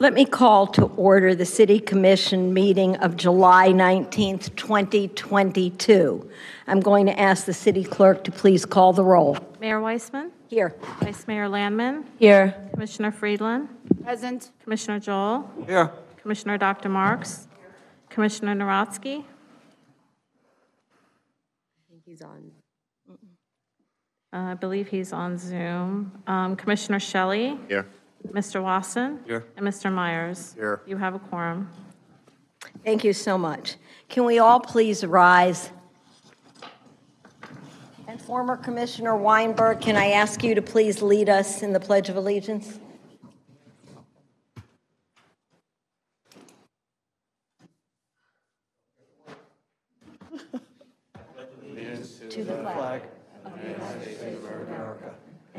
Let me call to order the City Commission meeting of July 19th, 2022. I'm going to ask the city clerk to please call the roll. Mayor Weissman, Here. Vice Mayor Landman, Here. Commissioner Friedland, Present. Commissioner Joel, Here. Commissioner Dr. Marks, Here. Commissioner Narotsky, I think He's on. uh, I believe he's on Zoom, um, Commissioner Shelley, Here. Mr. Wasson, Here. and Mr. Myers. Here. You have a quorum. Thank you so much. Can we all please rise? And former Commissioner Weinberg, can I ask you to please lead us in the Pledge of Allegiance? To the flag.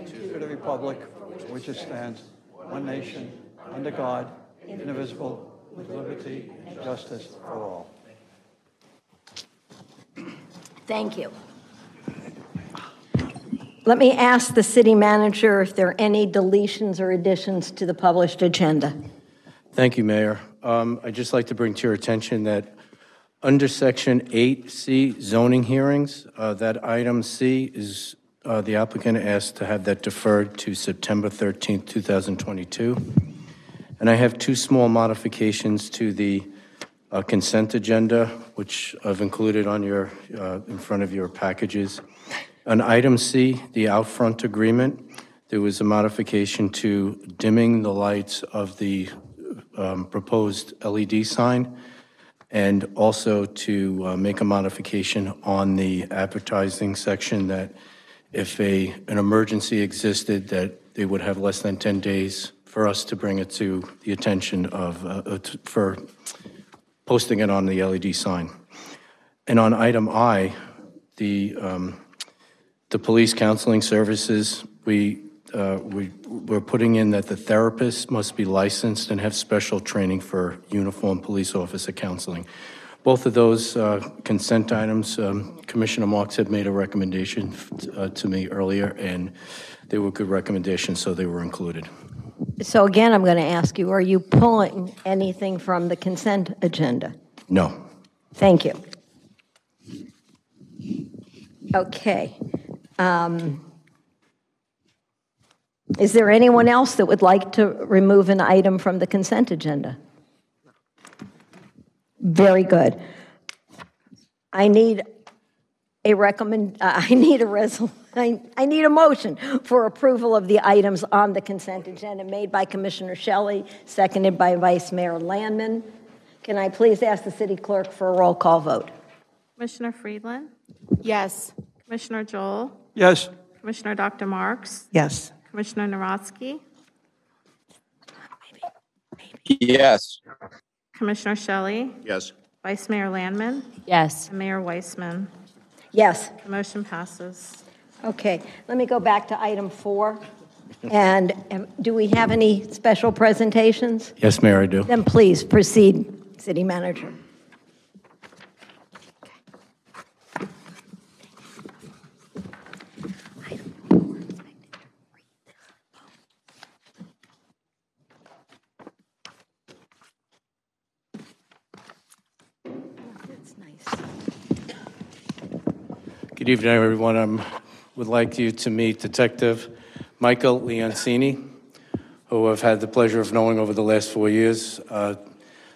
To the republic for which it stands, one nation, under God, indivisible, with liberty and justice for all. Thank you. Let me ask the city manager if there are any deletions or additions to the published agenda. Thank you, Mayor. Um, I'd just like to bring to your attention that under Section 8C zoning hearings, uh, that item C is, uh, the applicant asked to have that deferred to September 13th, 2022. And I have two small modifications to the uh, consent agenda, which I've included on your, uh, in front of your packages. On item C, the out-front agreement, there was a modification to dimming the lights of the um, proposed LED sign, and also to uh, make a modification on the advertising section that if a, an emergency existed, that they would have less than 10 days for us to bring it to the attention of, uh, uh, for posting it on the LED sign. And on item I, the, um, the police counseling services, we, uh, we, we're putting in that the therapist must be licensed and have special training for uniformed police officer counseling. Both of those uh, consent items, um, Commissioner Marks had made a recommendation uh, to me earlier, and they were good recommendations, so they were included. So again, I'm going to ask you, are you pulling anything from the consent agenda? No. Thank you. Okay. Um, Is there anyone else that would like to remove an item from the consent agenda? Very good. I need a recommend, uh, I need a resol, I, I need a motion for approval of the items on the consent agenda made by Commissioner Shelley, seconded by Vice Mayor Landman. Can I please ask the city clerk for a roll call vote? Commissioner Friedland, Yes. Commissioner Joel, Yes. Commissioner Dr. Marks, Yes. Commissioner Narotsky, Yes. Commissioner Shelley, Yes. Vice Mayor Landman, Yes. and Mayor Weissman. Yes. The motion passes. Okay, let me go back to item four. And um, do we have any special presentations? Yes, Mayor, I do. Then please proceed, city manager. Evening, everyone. I would like you to meet Detective Michael Leoncini, who I've had the pleasure of knowing over the last four years. Uh,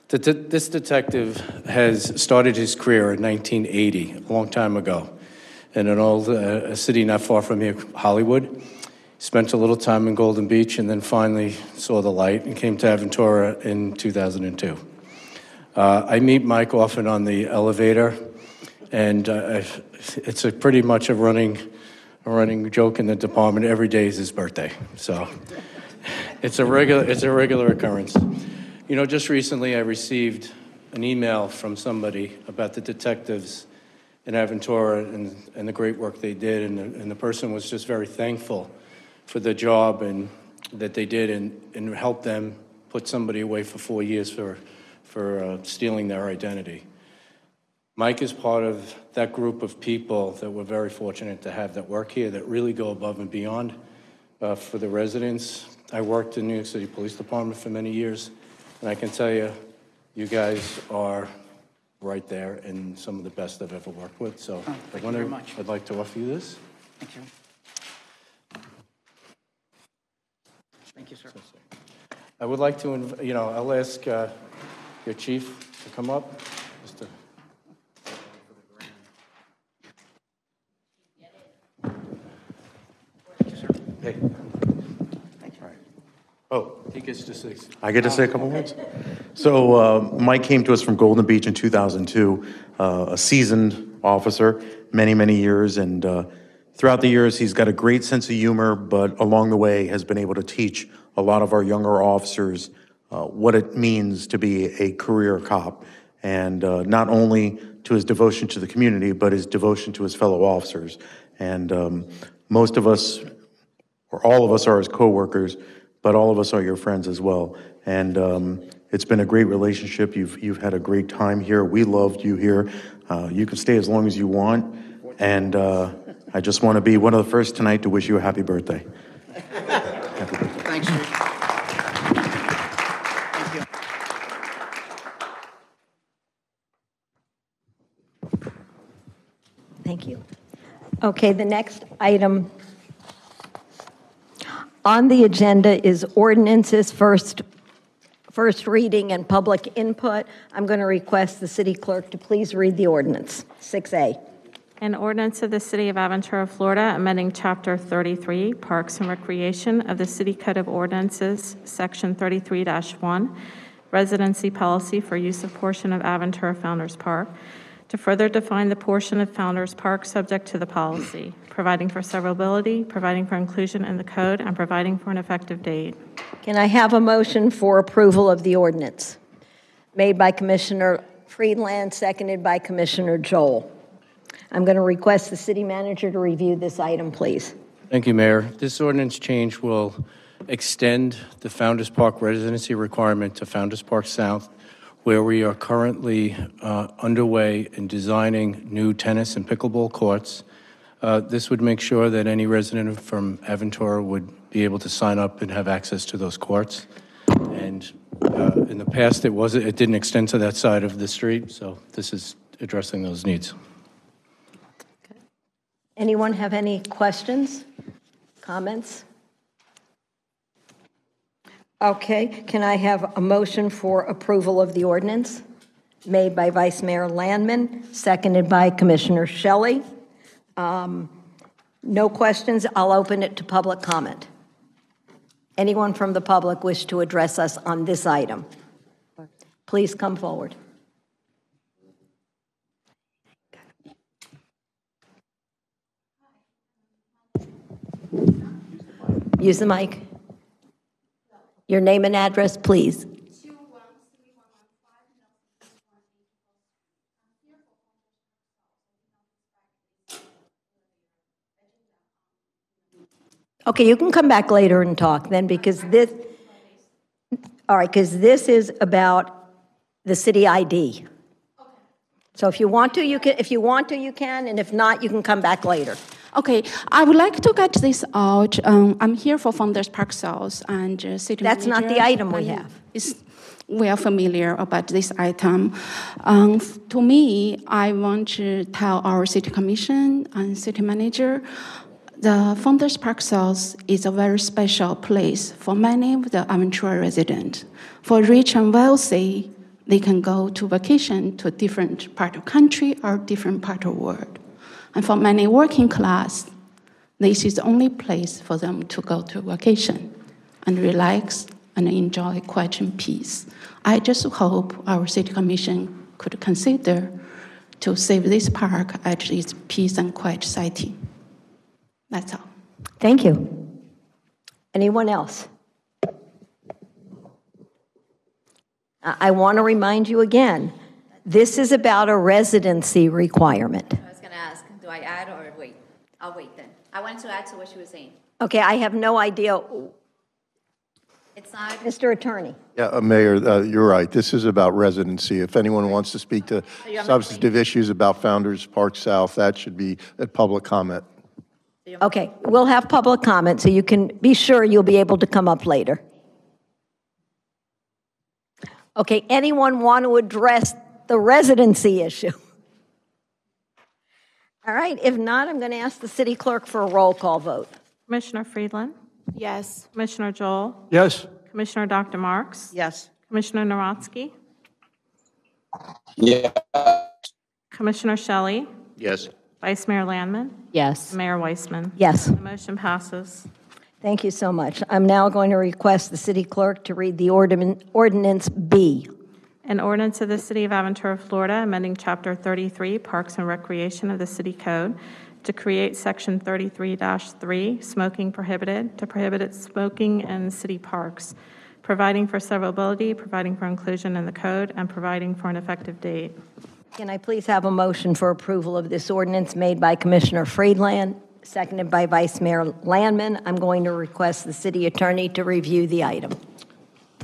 This detective has started his career in 1980, a long time ago, in an old uh, city not far from here, Hollywood. Spent a little time in Golden Beach, and then finally saw the light and came to Aventura in 2002. Uh, I meet Mike often on the elevator, and uh, it's a pretty much a running, a running joke in the department. Every day is his birthday, so it's a regular, it's a regular occurrence. You know, just recently I received an email from somebody about the detectives in Aventura and, and the great work they did, and the, and the person was just very thankful for the job and that they did and, and helped them put somebody away for four years for, for uh, stealing their identity. Mike is part of that group of people that we're very fortunate to have that work here that really go above and beyond uh, for the residents. I worked in New York City Police Department for many years, And I can tell you, you guys are right there and some of the best I've ever worked with, so I Oh, thank you wanna- very much. I'd like to offer you this. Thank you. Thank you, sir. I would like to, inv- you know, I'll ask uh, your chief to come up, just to... Hey. Oh, he gets to say. I get to say a couple words? So uh, Mike came to us from Golden Beach in 2002, uh, a seasoned officer, many, many years, and uh, throughout the years, he's got a great sense of humor, but along the way has been able to teach a lot of our younger officers uh, what it means to be a career cop, and uh, not only to his devotion to the community, but his devotion to his fellow officers. And um, most of us or all of us are his coworkers, but all of us are your friends as well. And um, it's been a great relationship. You've you've had a great time here. We loved you here. Uh, you can stay as long as you want. And uh, I just want to be one of the first tonight to wish you a happy birthday. Happy birthday. Thanks, Chief. Thank you. Okay, the next item on the agenda is ordinances, first, first reading and public input. I'm going to request the city clerk to please read the ordinance. 6A. An ordinance of the City of Aventura, Florida, amending Chapter 33, Parks and Recreation of the City Code of Ordinances, Section 33-1, Residency Policy for Use of Portion of Aventura Founder's Park, to further define the portion of Founder's Park subject to the policy, providing for severability, providing for inclusion in the code, and providing for an effective date. Can I have a motion for approval of the ordinance? Made by Commissioner Friedland, seconded by Commissioner Joel. I'm going to request the city manager to review this item, please. Thank you, Mayor. This ordinance change will extend the Founder's Park residency requirement to Founder's Park South, where we are currently uh, underway in designing new tennis and pickleball courts. Uh, This would make sure that any resident from Aventura would be able to sign up and have access to those courts. And uh, in the past, it wasn't, it didn't extend to that side of the street, so this is addressing those needs. Anyone have any questions, comments? Okay, can I have a motion for approval of the ordinance? Made by Vice Mayor Landman, seconded by Commissioner Shelley. Um, No questions, I'll open it to public comment. Anyone from the public wish to address us on this item? Please come forward. Use the mic. Your name and address, please. Okay, you can come back later and talk then, because this, all right, because this is about the city ID. So if you want to, you can, if you want to, you can, and if not, you can come back later. Okay, I would like to get this out. Um, I'm here for Founders Park South and uh, city That's not the item we have. Is we are familiar about this item. Um, to me, I want to tell our city commission and city manager, the Founders Park South is a very special place for many of the Aventura residents. For rich and wealthy, they can go to vacation to different part of country or different part of world. And for many working class, this is the only place for them to go to vacation and relax and enjoy quiet and peace. I just hope our city commission could consider to save this park as its peace and quiet city. That's all. Thank you. Anyone else? I want to remind you again, this is about a residency requirement. Do I add or wait? I'll wait then. I wanted to add to what she was saying. Okay, I have no idea. It's not, Mr. Attorney, Yeah, uh, Mayor, uh, you're right. This is about residency. If anyone wants to speak to you to substantive issues about Founder's Park South, that should be a public comment. okay, we'll have public comment, so you can be sure you'll be able to come up later. Okay, anyone want to address the residency issue? All right, if not, I'm going to ask the city clerk for a roll call vote. Commissioner Friedland, Yes. Commissioner Joel, Yes. Commissioner Dr. Marks, Yes. Commissioner Narotsky, Yeah. Commissioner Shelley, Yes. Vice Mayor Landman, Yes. Mayor Weissman. Yes. The motion passes. Thank you so much. I'm now going to request the city clerk to read the ordin- ordinance B. An ordinance of the City of Aventura, Florida, amending Chapter 33, Parks and Recreation of the City Code to create Section 33-3, Smoking Prohibited, to prohibit smoking in city parks, providing for severability, providing for inclusion in the code, and providing for an effective date. Can I please have a motion for approval of this ordinance made by Commissioner Friedland, seconded by Vice Mayor Landman? I'm going to request the city attorney to review the item.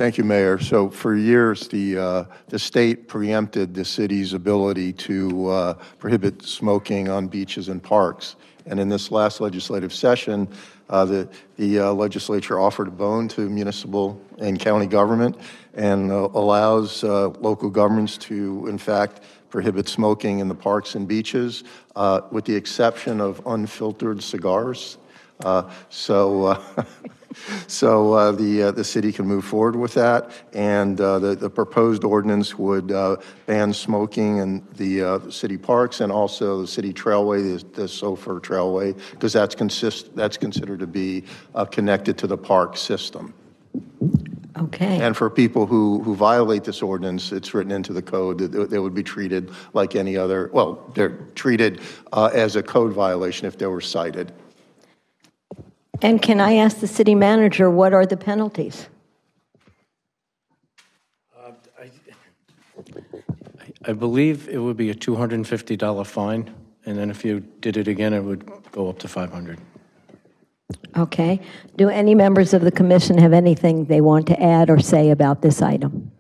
Thank you, Mayor. So for years, the, uh, the state preempted the city's ability to uh, prohibit smoking on beaches and parks. And in this last legislative session, uh, the, the uh, legislature offered a bone to municipal and county government and uh, allows uh, local governments to, in fact, prohibit smoking in the parks and beaches, uh, with the exception of unfiltered cigars. Uh, So, so uh, the, uh, the city can move forward with that, and uh, the, the proposed ordinance would uh, ban smoking in the uh, city parks and also the city trailway, the the Soffer Trailway, because that's consist, that's considered to be uh, connected to the park system. Okay. And for people who, who violate this ordinance, it's written into the code that they- they would be treated like any other, well, they're treated uh, as a code violation if they were cited. And can I ask the city manager, what are the penalties? Uh, I believe it would be a $250 fine, and then if you did it again, it would go up to 500. Okay. Do any members of the commission have anything they want to add or say about this item?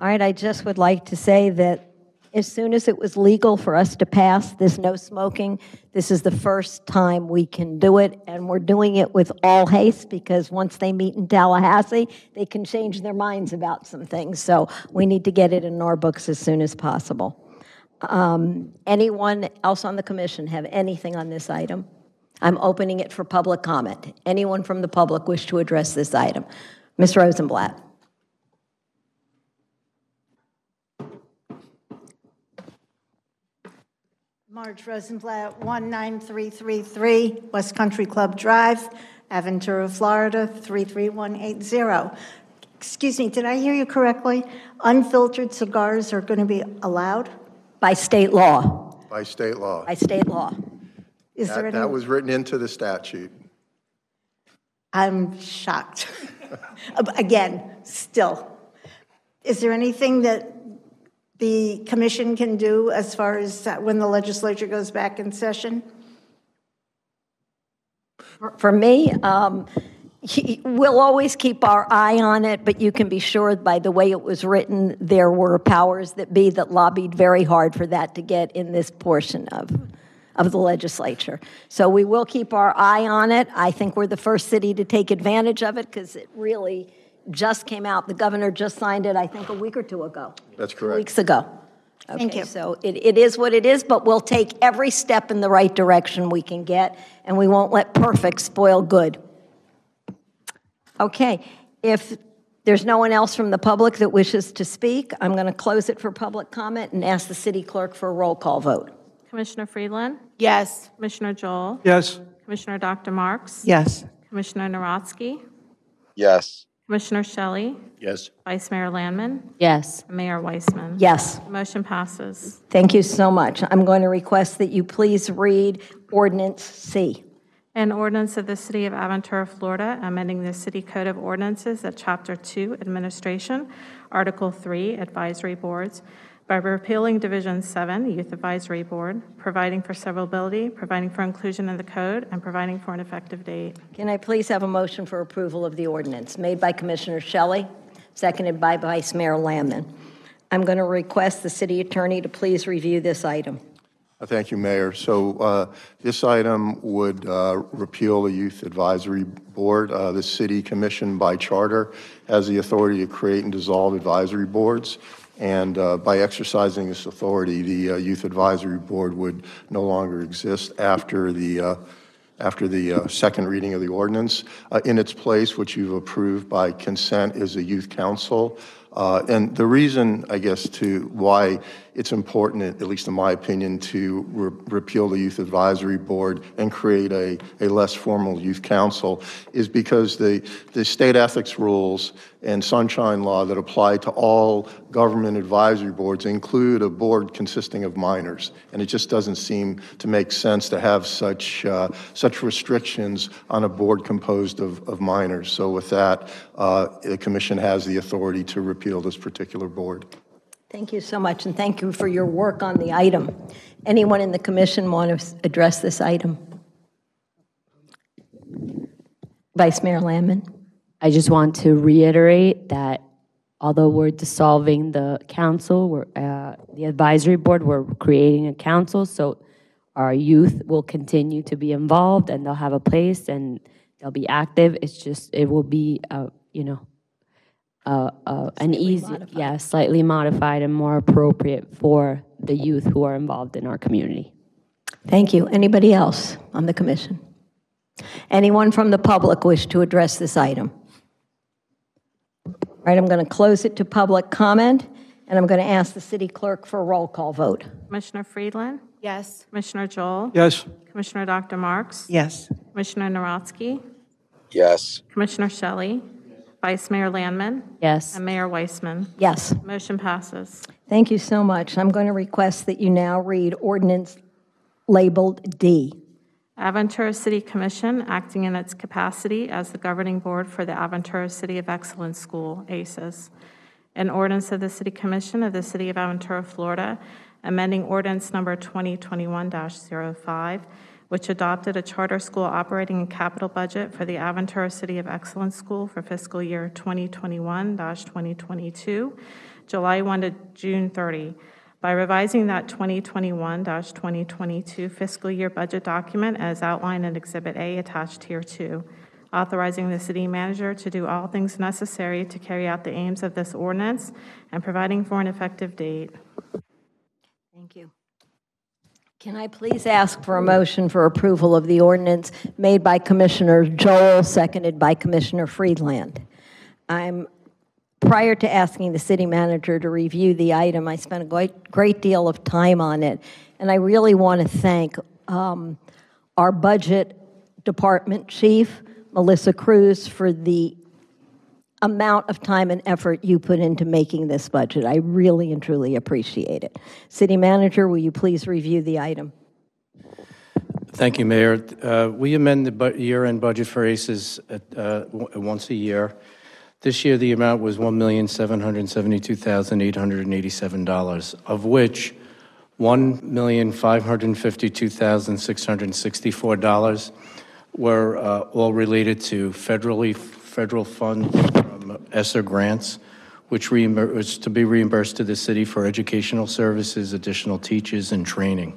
All right, I just would like to say that as soon as it was legal for us to pass this no smoking, this is the first time we can do it, and we're doing it with all haste because once they meet in Tallahassee, they can change their minds about some things. So we need to get it in our books as soon as possible. Um, Anyone else on the commission have anything on this item? I'm opening it for public comment. Anyone from the public wish to address this item? Ms. Rosenblatt? Marge Rosenblatt, 19333 West Country Club Drive, Aventura, Florida, 33180. Excuse me, did I hear you correctly? Unfiltered cigars are going to be allowed? By state law, By state law. by state law. Is there That, any? that was written into the statute. I'm shocked. Again, still. Is there anything that the commission can do as far as when the legislature goes back in session? For me, um, he- we'll always keep our eye on it, but you can be sure by the way it was written, there were powers that be that lobbied very hard for that to get in this portion of, of the legislature. So we will keep our eye on it. I think we're the first city to take advantage of it because it really just came out. The governor just signed it, I think, a week or two ago. That's Two correct. weeks ago. Thank you. So it, it is what it is, but we'll take every step in the right direction we can get, and we won't let perfect spoil good. Okay, if there's no one else from the public that wishes to speak, I'm going to close it for public comment and ask the city clerk for a roll call vote. Commissioner Friedland, Yes. Commissioner Joel, Yes. Commissioner Dr. Marks, Yes. Commissioner Narotsky, Yes. Commissioner Shelley, Yes. Vice Mayor Landman, Yes. Mayor Weissman. Yes, Motion passes. thank you so much. I'm going to request that you please read ordinance C. An ordinance of the City of Aventura, Florida, amending the City Code of Ordinances at Chapter 2, Administration, Article 3, Advisory Boards, by repealing Division 7, Youth Advisory Board, providing for severability, providing for inclusion in the code, and providing for an effective date. Can I please have a motion for approval of the ordinance? Made by Commissioner Shelley, seconded by Vice Mayor Landman. I'm going to request the city attorney to please review this item. Uh, Thank you, Mayor. So uh, this item would uh, repeal the Youth Advisory Board. Uh, The city commission by charter has the authority to create and dissolve advisory boards. And uh, by exercising this authority, the uh, Youth Advisory Board would no longer exist after the, uh, after the uh, second reading of the ordinance. Uh, In its place, which you've approved by consent, is a youth council. Uh, And the reason, I guess, to why it's important, at least in my opinion, to re- repeal the Youth Advisory Board and create a, a less formal youth council is because the, the state ethics rules and sunshine law that apply to all government advisory boards include a board consisting of minors. And it just doesn't seem to make sense to have such, uh, such restrictions on a board composed of, of minors. So with that, uh, the commission has the authority to repeal this particular board. Thank you so much, and thank you for your work on the item. Anyone in the commission want to address this item? Vice Mayor Landman? I just want to reiterate that although we're dissolving the council, we're, uh, the advisory board, we're creating a council, so our youth will continue to be involved and they'll have a place and they'll be active. It's just, it will be, uh, you know, uh, uh, an easy, yeah, slightly modified and more appropriate for the youth who are involved in our community. Thank you. Anybody else on the commission? Anyone from the public wish to address this item? All right, I'm going to close it to public comment, and I'm going to ask the city clerk for a roll call vote. Commissioner Friedland? Yes. Commissioner Joel? Yes. Commissioner Dr. Marks? Yes. Commissioner Narotsky? Yes. Commissioner Shelley? Vice Mayor Landman? Yes. And Mayor Weissman? Yes. Motion passes. Thank you so much. I'm going to request that you now read ordinance labeled D. Aventura City Commission, acting in its capacity as the governing board for the Aventura City of Excellence School, ACES. An ordinance of the City Commission of the City of Aventura, Florida, amending ordinance number 2021-05, which adopted a charter school operating and capital budget for the Aventura City of Excellence School for fiscal year 2021-2022, July 1 to June 30, by revising that 2021-2022 fiscal year budget document as outlined in Exhibit A attached here too, authorizing the city manager to do all things necessary to carry out the aims of this ordinance and providing for an effective date. Thank you. Can I please ask for a motion for approval of the ordinance made by Commissioner Joel, seconded by Commissioner Friedland? I'm, prior to asking the city manager to review the item, I spent a great, great deal of time on it, and I really want to thank um, our budget department chief, Melissa Cruz, for the amount of time and effort you put into making this budget. I really and truly appreciate it. City manager, will you please review the item? Thank you, Mayor. Uh, We amend the bu- year-end budget for ACES at, uh, once a year. This year, the amount was $1,772,887, of which $1,552,664 were uh, all related to federally, federal funds from ESSER grants, which was to be reimbursed to the city for educational services, additional teachers, and training.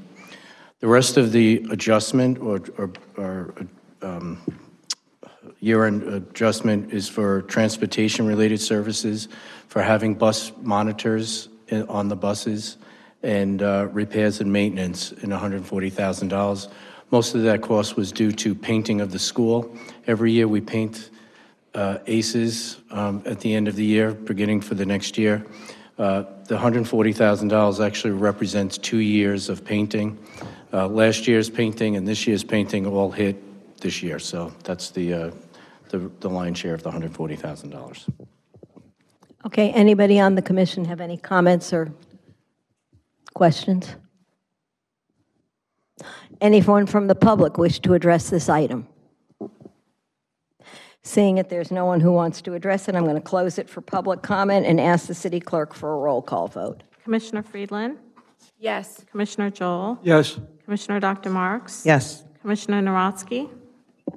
The rest of the adjustment or, or, or um, year-end adjustment is for transportation-related services, for having bus monitors on the buses, and uh, repairs and maintenance in $140,000. Most of that cost was due to painting of the school. Every year, we paint uh, ACES um, at the end of the year, beginning for the next year. Uh, The $140,000 actually represents two years of painting. Uh, Last year's painting and this year's painting all hit this year, so that's the, uh, the the lion's share of the $140,000. Okay, anybody on the commission have any comments or questions? Anyone from the public wish to address this item? Seeing that there's no one who wants to address it, I'm going to close it for public comment and ask the city clerk for a roll call vote. Commissioner Friedland? Yes. Commissioner Joel? Yes. Commissioner Dr. Marks? Yes. Commissioner Narotsky?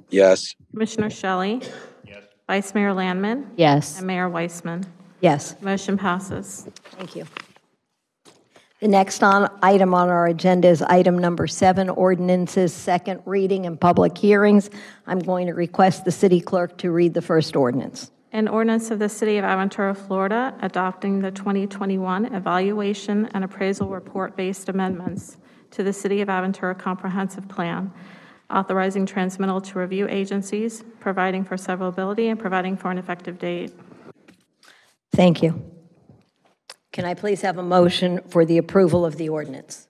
Yes. Commissioner Shelley? Yes. Vice Mayor Landman? Yes. And Mayor Weissman? Yes. Motion passes. Thank you. The next on, item on our agenda is item number seven, ordinances, second reading and public hearings. I'm going to request the city clerk to read the first ordinance. An ordinance of the City of Aventura, Florida, adopting the 2021 Evaluation and Appraisal Report-based amendments to the City of Aventura Comprehensive Plan, authorizing transmittal to review agencies, providing for severability, and providing for an effective date. Thank you. Can I please have a motion for the approval of the ordinance?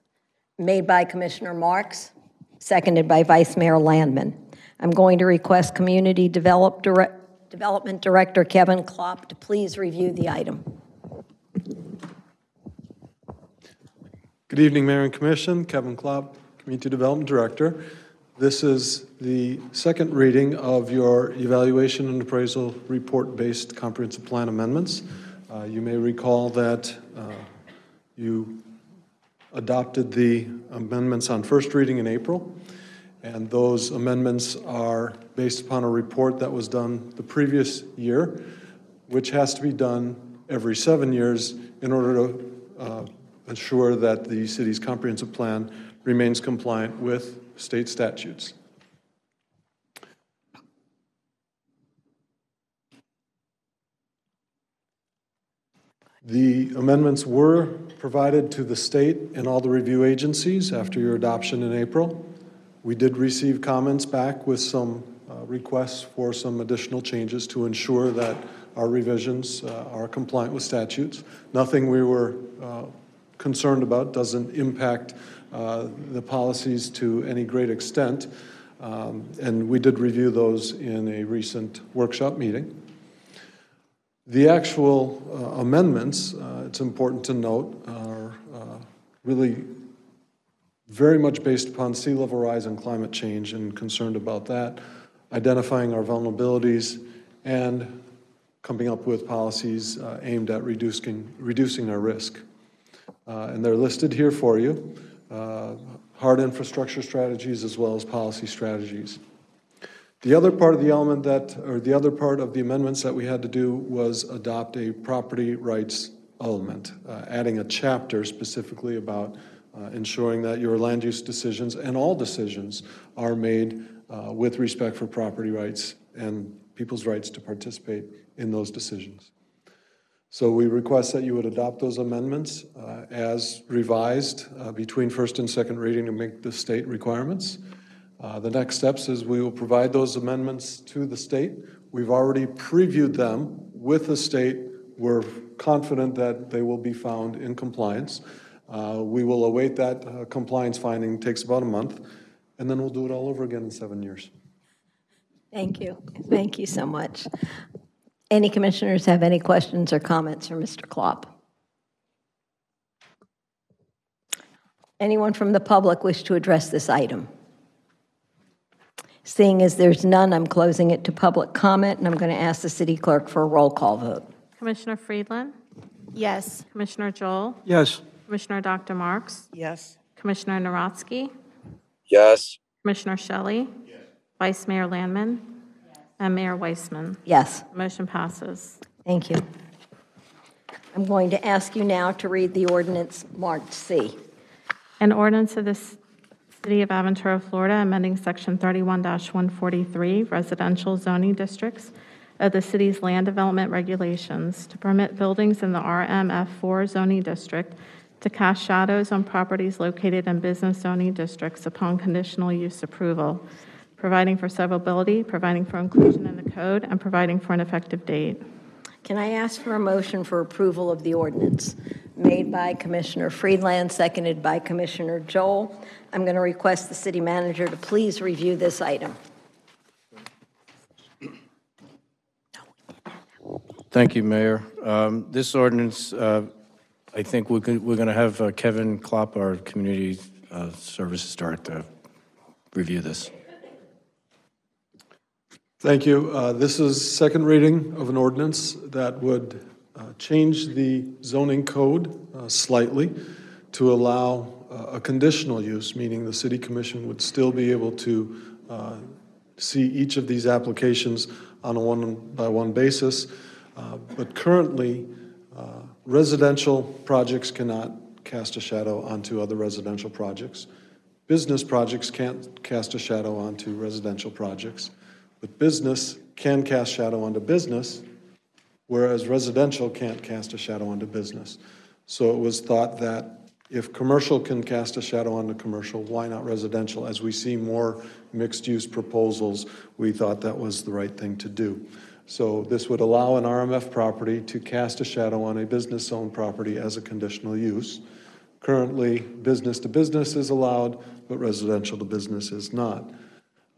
Made by Commissioner Marks, seconded by Vice Mayor Landman. I'm going to request Community Develop Direct- Development Director Kevin Klopp to please review the item. Good evening, Mayor and Commission. Kevin Klopp, Community Development Director. This is the second reading of your evaluation and appraisal report-based comprehensive plan amendments. Uh, You may recall that uh, you adopted the amendments on first reading in April, and those amendments are based upon a report that was done the previous year, which has to be done every seven years in order to uh, ensure that the city's comprehensive plan remains compliant with state statutes. The amendments were provided to the state and all the review agencies after your adoption in April. We did receive comments back with some uh, requests for some additional changes to ensure that our revisions uh, are compliant with statutes. Nothing we were uh, concerned about doesn't impact uh, the policies to any great extent. Um, And we did review those in a recent workshop meeting. The actual uh, amendments, uh, it's important to note, are uh, really very much based upon sea level rise and climate change and concerned about that, identifying our vulnerabilities, and coming up with policies uh, aimed at reducing, reducing our risk. Uh, And they're listed here for you, uh, hard infrastructure strategies as well as policy strategies. The other part of the element that, or the other part of the amendments that we had to do was adopt a property rights element, uh, adding a chapter specifically about uh, ensuring that your land use decisions and all decisions are made uh, with respect for property rights and people's rights to participate in those decisions. So we request that you would adopt those amendments uh, as revised uh, between first and second reading to make the state requirements. Uh, The next steps is we will provide those amendments to the state. We've already previewed them with the state. We're confident that they will be found in compliance. Uh, We will await that uh, compliance finding, it takes about a month, and then we'll do it all over again in seven years. Thank you. Thank you so much. Any commissioners have any questions or comments for Mr. Klopp? Anyone from the public wish to address this item? Seeing as there's none, I'm closing it to public comment, and I'm going to ask the city clerk for a roll call vote. Commissioner Friedland? Yes. Commissioner Joel? Yes. Commissioner Dr. Marks? Yes. Commissioner Narotsky? Yes. Commissioner Shelley? Yes. Vice Mayor Landman? And Mayor Weissman. Yes, Motion passes. thank you. I'm going to ask you now to read the ordinance marked C. An ordinance of the C- City of Aventura, Florida, amending Section 31-143 residential zoning districts of the city's land development regulations to permit buildings in the RMF4 zoning district to cast shadows on properties located in business zoning districts upon conditional use approval, providing for severability, providing for inclusion in the code, and providing for an effective date. Can I ask for a motion for approval of the ordinance? Made by Commissioner Friedland, seconded by Commissioner Joel. I'm going to request the city manager to please review this item. Thank you, Mayor. Um, This ordinance, uh, I think we're we're going to have uh, Kevin Klopp, our Community uh, Services Director, review this. Thank you. Uh, This is second reading of an ordinance that would uh, change the zoning code uh, slightly to allow uh, a conditional use, meaning the city commission would still be able to uh, see each of these applications on a one-by-one basis. Uh, But currently, residential projects cannot cast a shadow onto other residential projects. Business projects can't cast a shadow onto residential projects, but business can cast shadow onto business, whereas residential can't cast a shadow onto business. So it was thought that if commercial can cast a shadow onto commercial, why not residential? As we see more mixed-use proposals, we thought that was the right thing to do. So this would allow an RMF property to cast a shadow on a business owned property as a conditional use. Currently, business to business is allowed, but residential to business is not.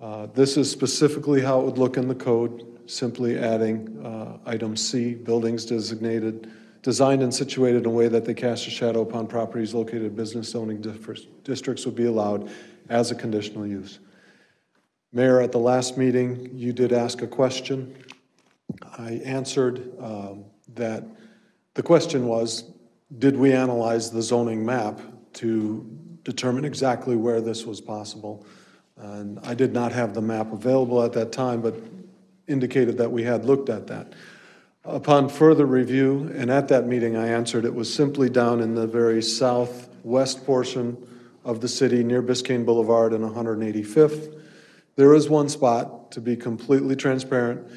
Uh, This is specifically how it would look in the code, simply adding uh, item C, buildings designated, designed and situated in a way that they cast a shadow upon properties located in business zoning districts would be allowed as a conditional use. Mayor, at the last meeting, you did ask a question. I answered um, that the question was, did we analyze the zoning map to determine exactly where this was possible? And I did not have the map available at that time, but indicated that we had looked at that. Upon further review, and at that meeting, I answered it was simply down in the very southwest portion of the city near Biscayne Boulevard and 185th. There is one spot, to be completely transparent,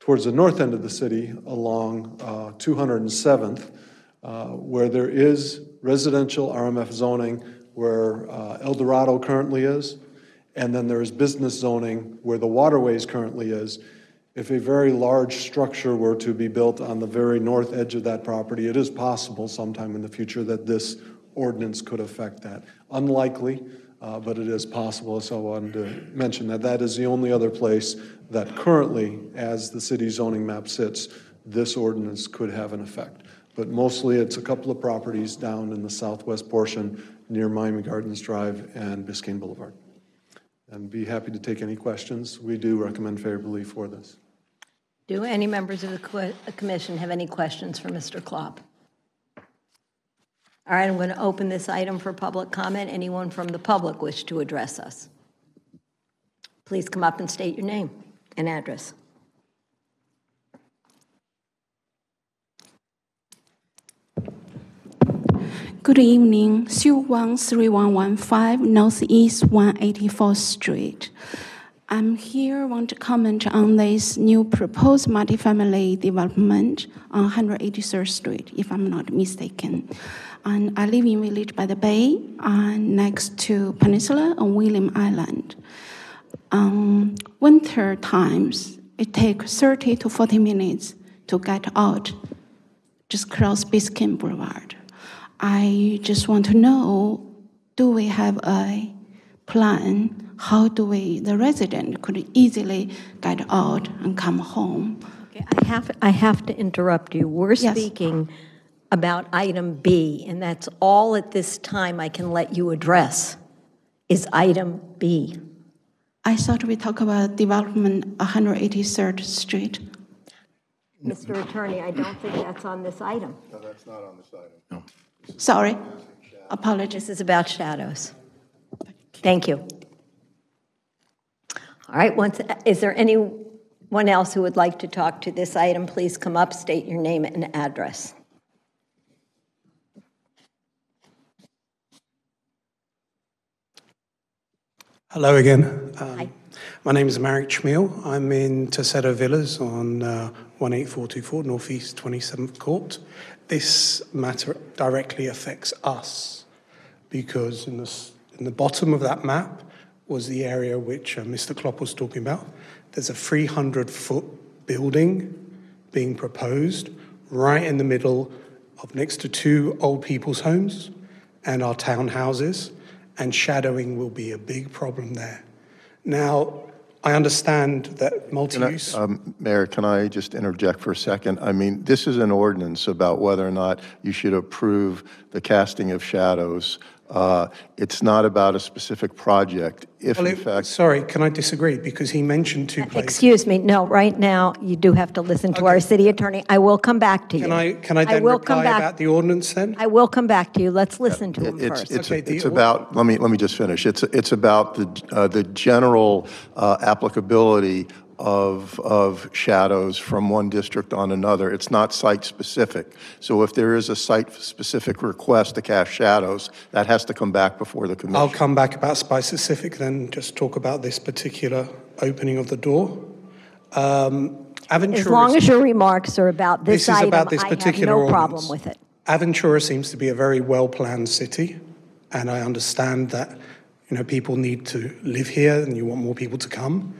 towards the north end of the city along uh, 207th, uh, where there is residential RMF zoning where uh, El Dorado currently is, and then there is business zoning where the waterways currently is. If a very large structure were to be built on the very north edge of that property, it is possible sometime in the future that this ordinance could affect that. Unlikely, uh, but it is possible, so I wanted to mention that. That is the only other place that currently, as the city zoning map sits, this ordinance could have an effect. But mostly, it's a couple of properties down in the southwest portion near Miami Gardens Drive and Biscayne Boulevard. And be happy to take any questions. We do recommend favorably for this. Do any members of the the commission have any questions for Mr. Klopp? All right, I'm going to open this item for public comment. Anyone from the public wish to address us? Please come up and state your name and address. Good evening, Sue Wang, 3115 Northeast 184th Street. I'm here, want to comment on this new proposed multifamily development on 183rd Street, if I'm not mistaken. And I live in Village by the Bay, uh, next to Peninsula on William Island. Um, winter times, it takes 30 to 40 minutes to get out, just cross Biscayne Boulevard. I just want to know, do we have a plan? How do we, the resident could easily get out and come home? Okay, I have, I have to interrupt you. We're Yes. speaking about item B, and that's all at this time I can let you address, is item B. I thought we talk about development 183rd Street. Mr. Attorney, I don't think that's on this item. No, that's not on this item. Sorry, apologies. This is about shadows. Thank you. All right, once, is there anyone else who would like to talk to this item? Please come up, state your name and address. Hello again. Um, My name is Marek Chmiel. I'm in Tercetto Villas on uh, 18424 Northeast 27th Court. This matter directly affects us because in the, in the bottom of that map was the area which uh, Mr. Klopp was talking about. There's a 300-foot building being proposed right in the middle of next to two old people's homes and our townhouses, and shadowing will be a big problem there. Now, I understand that Can I- multi-use. um, Mayor, can I just interject for a second? I mean, this is an ordinance about whether or not you should approve the casting of shadows. Uh, It's not about a specific project. If Well, in it- fact, Sorry, can I disagree? Because he mentioned two places. Excuse me, no, right now, you do have to listen to our city attorney. I will come back to you. Can I, can I then will come back- about the ordinance then? I will come back to you. Let's listen to him it's, first. it's, Okay, it's about, let me, let me just finish. It's, it's about the, uh, the general uh, applicability of, of shadows from one district on another. It's not site-specific. So if there is a site-specific request to cast shadows, that has to come back before the committee. I'll come back about site specific, then just talk about this particular opening of the door. Um, Aventura As long as your remarks are about this This is item, about this I have particular no ordinance. problem with it. Aventura seems to be a very well-planned city, and I understand that, you know, people need to live here and you want more people to come.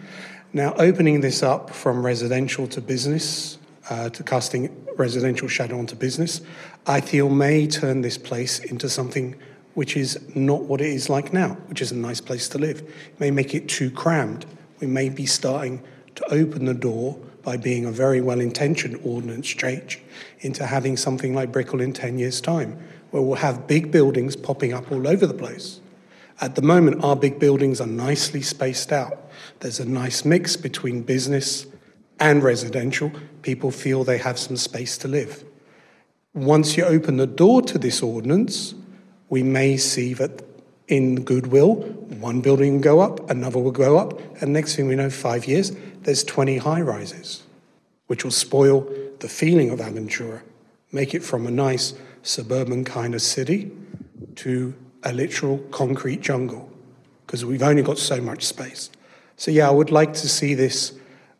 Now, opening this up from residential to business, uh, to casting residential shadow onto business, I feel may turn this place into something which is not what it is like now, which is a nice place to live. It may make it too crammed. We may be starting to open the door by being a very well-intentioned ordinance change into having something like Brickell in 10 years' time, where we'll have big buildings popping up all over the place. At the moment, our big buildings are nicely spaced out. There's a nice mix between business and residential. People feel they have some space to live. Once you open the door to this ordinance, we may see that in goodwill, one building will go up, another will go up, and next thing we know, five years, there's 20 high rises, which will spoil the feeling of Aventura, make it from a nice suburban kind of city to a literal concrete jungle, because we've only got so much space. So, yeah, I would like to see this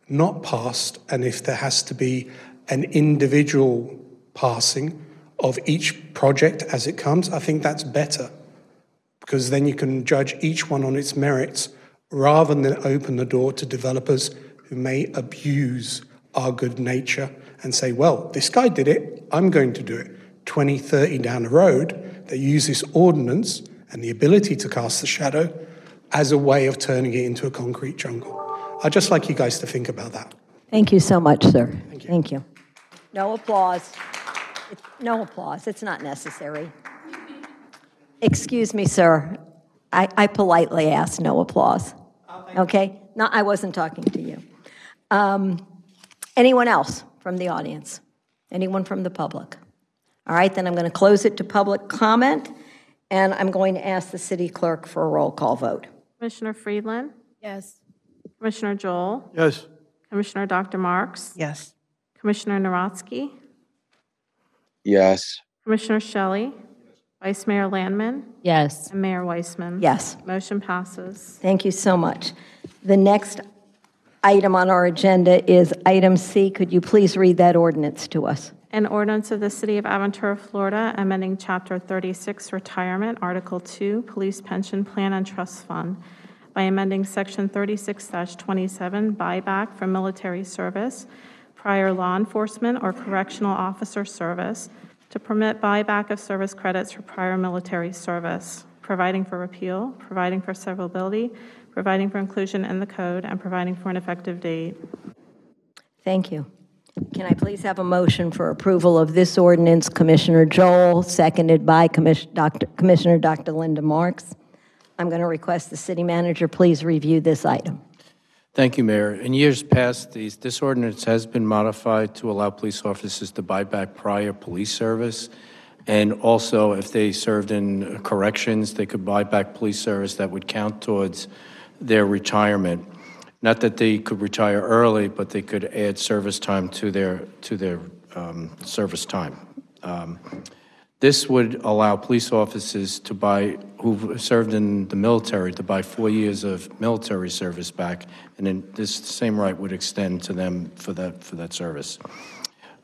not passed, and if there has to be an individual passing of each project as it comes, I think that's better because then you can judge each one on its merits rather than open the door to developers who may abuse our good nature and say, well, this guy did it, I'm going to do it. 20, 30 down the road, they use this ordinance and the ability to cast the shadow as a way of turning it into a concrete jungle. I'd just like you guys to think about that. Thank you so much, sir. Thank you. No applause. It's- No applause. It's not necessary. Excuse me, sir. I I politely asked no applause. Okay? No, I wasn't talking to you. Um, Anyone else from the audience? Anyone from the public? All right, then I'm going to close it to public comment, and I'm going to ask the city clerk for a roll call vote. Commissioner Friedland? Yes. Commissioner Joel? Yes. Commissioner Dr. Marks? Yes. Commissioner Narotsky? Yes. Commissioner Shelley? Vice Mayor Landman? Yes. And Mayor Weisman? Yes. Motion passes. Thank you so much. The next item on our agenda is item C. Could you please read that ordinance to us? An ordinance of the City of Aventura, Florida, amending Chapter 36 Retirement, Article 2, Police Pension Plan and Trust Fund by amending Section 36-27, buyback from military service, prior law enforcement or correctional officer service, to permit buyback of service credits for prior military service, providing for repeal, providing for severability, providing for inclusion in the code, and providing for an effective date. Thank you. Can I please have a motion for approval of this ordinance, Commissioner Joel, seconded by. Commissioner Dr. Linda Marks? I'm going to request the city manager please review this item. Thank you, Mayor. In years past, these, this ordinance has been modified to allow police officers to buy back prior police service. And also, if they served in corrections, they could buy back police service that would count towards their retirement. Not that they could retire early, but they could add service time to their, to their um, service time. Um, This would allow police officers to buy, who've served in the military, to buy four years of military service back, and then this same right would extend to them for that, for that service.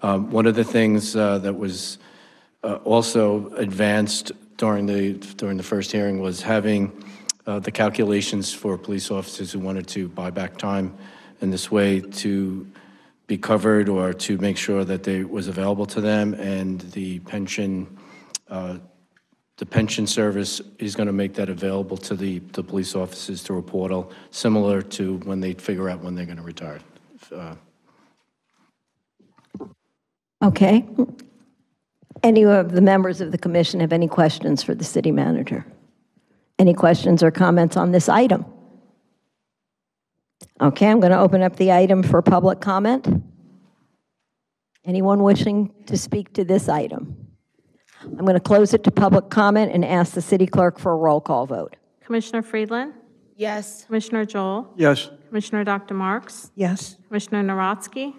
Um, One of the things uh, that was uh, also advanced during the, during the first hearing was having uh, the calculations for police officers who wanted to buy back time in this way to be covered or to make sure that they was available to them, and the pension, uh, the pension service is going to make that available to the, the police officers through a portal, similar to when they figure out when they're going to retire. Uh, Okay? Any of the members of the commission have any questions for the city manager? Any questions or comments on this item? Okay, I'm going to open up the item for public comment. Anyone wishing to speak to this item? I'm going to close it to public comment and ask the city clerk for a roll call vote. Commissioner Friedland? Yes. Commissioner Joel? Yes. Commissioner Dr. Marks? Yes. Commissioner Narotsky?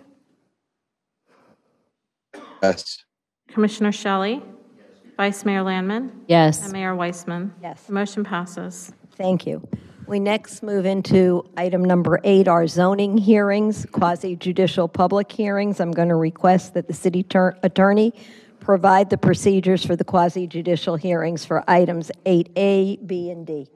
Yes. Commissioner Shelley? Vice Mayor Landman? Yes. And Mayor Weisman? Yes. The motion passes. Thank you. We next move into item number eight, our zoning hearings, quasi-judicial public hearings. I'm going to request that the city tur- attorney provide the procedures for the quasi-judicial hearings for items 8A, B, and D.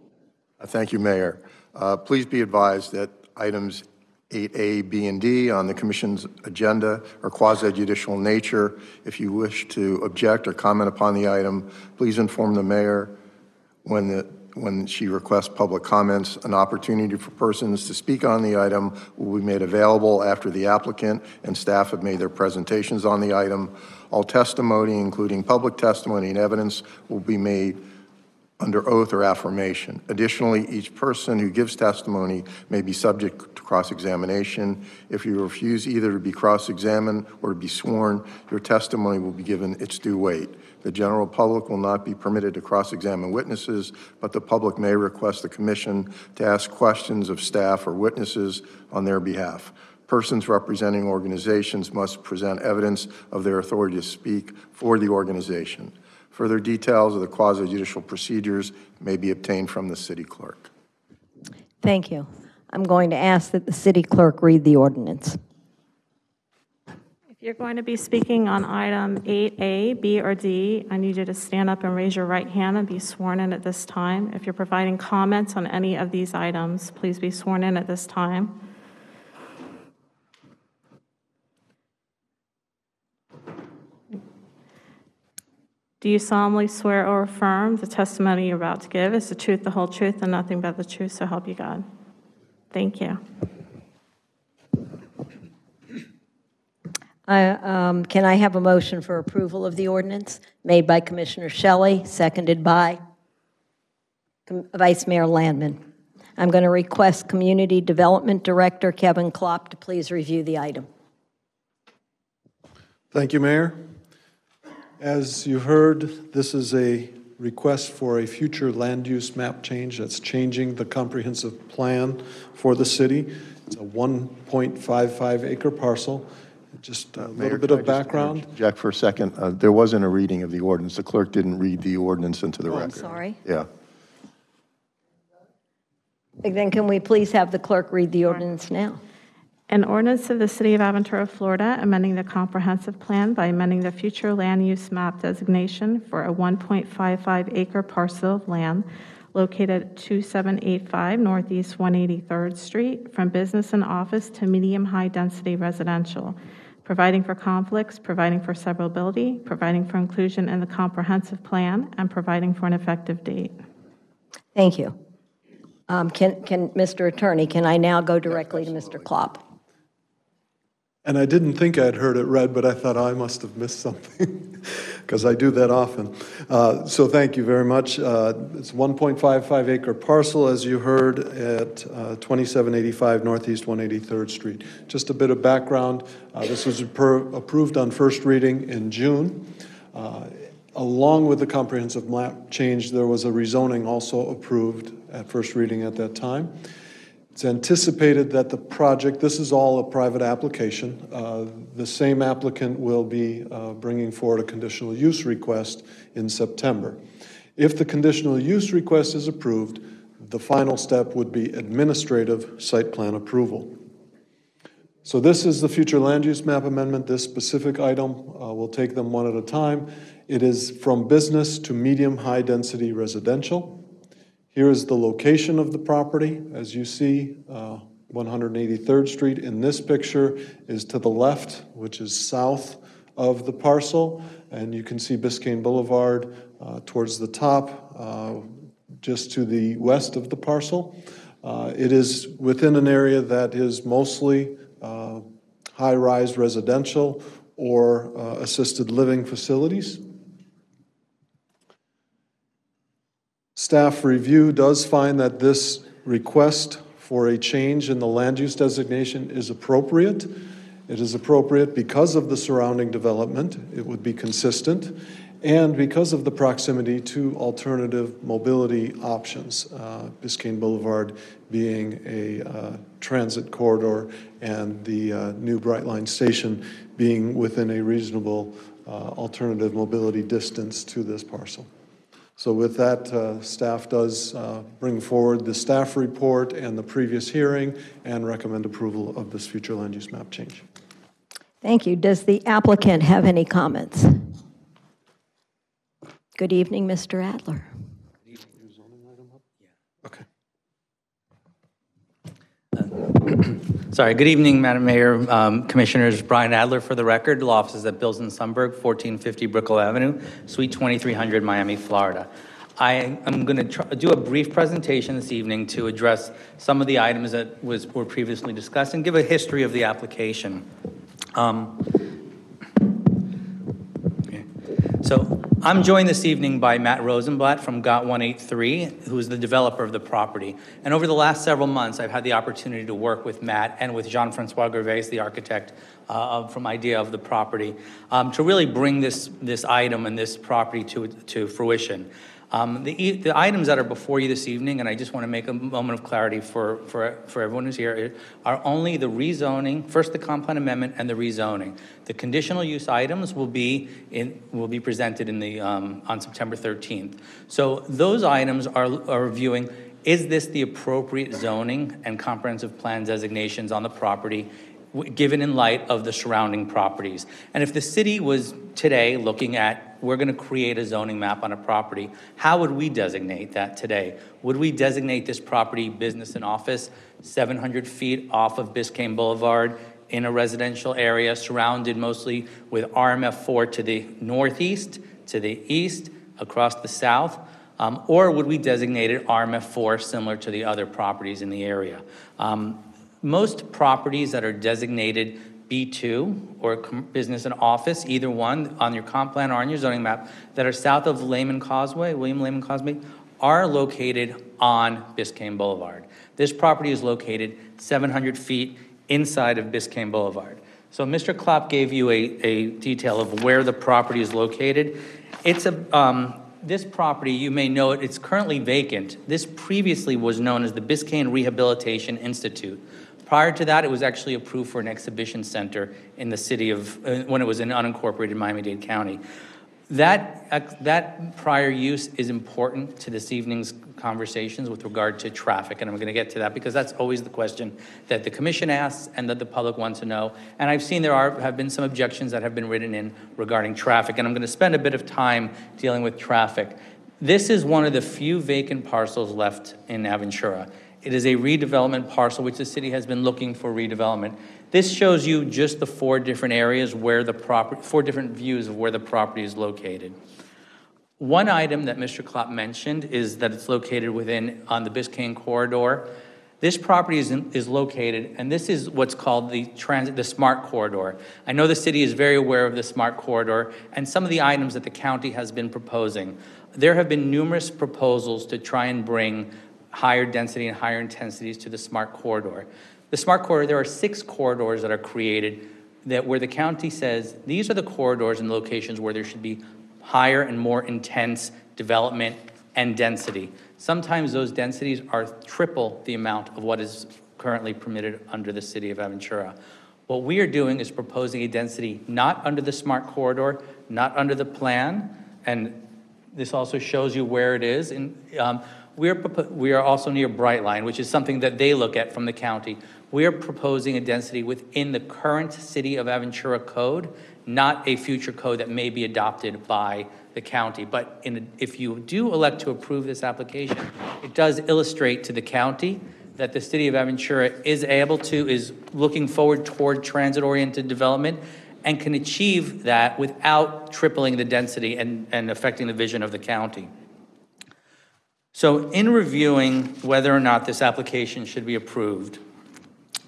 Thank you, Mayor. Uh, Please be advised that items 8A, B, and D on the Commission's agenda are quasi-judicial nature. If you wish to object or comment upon the item, please inform the mayor when the, when she requests public comments. An opportunity for persons to speak on the item will be made available after the applicant and staff have made their presentations on the item. All testimony, including public testimony and evidence, will be made under oath or affirmation. Additionally, each person who gives testimony may be subject to cross-examination. If you refuse either to be cross-examined or to be sworn, your testimony will be given its due weight. The general public will not be permitted to cross-examine witnesses, but the public may request the commission to ask questions of staff or witnesses on their behalf. Persons representing organizations must present evidence of their authority to speak for the organization. Further details of the quasi-judicial procedures may be obtained from the city clerk. Thank you. I'm going to ask that the city clerk read the ordinance. If you're going to be speaking on item 8A, B, or D, I need you to stand up and raise your right hand and be sworn in at this time. If you're providing comments on any of these items, please be sworn in at this time. Do you solemnly swear or affirm the testimony you're about to give is the truth, the whole truth, and nothing but the truth, so help you God? Thank you. I, um, Can I have a motion for approval of the ordinance made by Commissioner Shelley, seconded by Com- Vice Mayor Landman? I'm going to request Community Development Director Kevin Klopp to please review the item. Thank you, Mayor. As you heard, this is a request for a future land use map change that's changing the comprehensive plan for the city. It's a 1.55 acre parcel. Just a Mayor, little bit can I of just background. Jack, for a second? Uh, There wasn't a reading of the ordinance. The clerk didn't read the ordinance into the Oh, I'm record. sorry. Yeah. Then can we please have the clerk read the ordinance now? An ordinance of the City of Aventura, Florida, amending the comprehensive plan by amending the future land use map designation for a 1.55 acre parcel of land located at 2785 Northeast 183rd Street from business and office to medium-high density residential, providing for conflicts, providing for severability, providing for inclusion in the comprehensive plan, and providing for an effective date. Thank you. Um, Can, can, Mr. Attorney, can I now go directly to Mr. Klopp? And I didn't think I'd heard it read, but I thought I must have missed something, because I do that often. Uh, So thank you very much. Uh, It's 1.55 acre parcel, as you heard, at uh, 2785 Northeast 183rd Street. Just a bit of background, uh, this was appro- approved on first reading in June. Uh, Along with the comprehensive map change, there was a rezoning also approved at first reading at that time. It's anticipated that the project, this is all a private application. Uh, The same applicant will be uh, bringing forward a conditional use request in September. If the conditional use request is approved, the final step would be administrative site plan approval. So this is the future land use map amendment. This specific item, uh, we'll take them one at a time. It is from business to medium-high density residential. Here is the location of the property. As you see, uh, 183rd Street in this picture is to the left, which is south of the parcel. And you can see Biscayne Boulevard uh, towards the top, uh, just to the west of the parcel. Uh, It is within an area that is mostly uh, high-rise residential or uh, assisted living facilities. Staff review does find that this request for a change in the land use designation is appropriate. It is appropriate because of the surrounding development. It would be consistent. and because of the proximity to alternative mobility options, uh, Biscayne Boulevard being a uh, transit corridor and the uh, new Brightline station being within a reasonable uh, alternative mobility distance to this parcel. So with that, uh, staff does uh, bring forward the staff report and the previous hearing and recommend approval of this future land use map change. Thank you. Does the applicant have any comments? Good evening, Mr. Adler. Okay. Sorry, good evening, Madam Mayor, um, Commissioners. Brian Adler for the record, law offices at Bilzin Sumberg, 1450 Brickell Avenue, Suite 2300, Miami, Florida. I am going to do a brief presentation this evening to address some of the items that was, were previously discussed and give a history of the application. Um, okay. So I'm joined this evening by Matt Rosenblatt from GOT 183, who is the developer of the property. And over the last several months, I've had the opportunity to work with Matt and with Jean-Francois Gervais, the architect uh, from idea of the property, um, to really bring this, this item and this property to, to fruition. Um, the, the items that are before you this evening, and I just want to make a moment of clarity for, for, for everyone who's here, are only the rezoning, first the comp plan amendment and the rezoning. The conditional use items will be in, will be presented in the, um, on September 13th. So those items are, are reviewing, is this the appropriate zoning and comprehensive plan designations on the property given in light of the surrounding properties. And if the city was today looking at, we're going to create a zoning map on a property, how would we designate that today? Would we designate this property business and office 700 feet off of Biscayne Boulevard in a residential area surrounded mostly with RMF4 to the northeast, to the east, across the south? Um, or would we designate it RMF4 similar to the other properties in the area? Um, most properties that are designated B2 or business and office, either one on your comp plan or on your zoning map, that are south of Lehman Causeway, William Lehman Causeway, are located on Biscayne Boulevard. This property is located 700 feet inside of Biscayne Boulevard. So Mr. Klopp gave you a, a detail of where the property is located. It's a, um, this property, you may know it, it's currently vacant. This previously was known as the Biscayne Rehabilitation Institute. Prior to that, it was actually approved for an exhibition center in the city of, uh, when it was in unincorporated Miami-Dade County. That, uh, that prior use is important to this evening's conversations with regard to traffic, and I'm going to get to that because that's always the question that the commission asks and that the public wants to know. And I've seen there are, have been some objections that have been written in regarding traffic, and I'm going to spend a bit of time dealing with traffic. This is one of the few vacant parcels left in Aventura. It is a redevelopment parcel, which the city has been looking for redevelopment. This shows you just the four different areas where the property, four different views of where the property is located. One item that Mr. Klopp mentioned is that it's located within, on the Biscayne corridor. This property is, in, is located, and this is what's called the transit, the smart corridor. I know the city is very aware of the smart corridor and some of the items that the county has been proposing. There have been numerous proposals to try and bring higher density and higher intensities to the smart corridor. The smart corridor, there are six corridors that are created that where the county says these are the corridors and locations where there should be higher and more intense development and density. Sometimes those densities are triple the amount of what is currently permitted under the city of Aventura. What we are doing is proposing a density not under the smart corridor, not under the plan, and this also shows you where it is. In, um, we're, we are also near Brightline, which is something that they look at from the county. We are proposing a density within the current City of Aventura code, not a future code that may be adopted by the county. But a, if you do elect to approve this application, it does illustrate to the county that the City of Aventura is able to, is looking forward toward transit-oriented development and can achieve that without tripling the density and, and affecting the vision of the county. So in reviewing whether or not this application should be approved,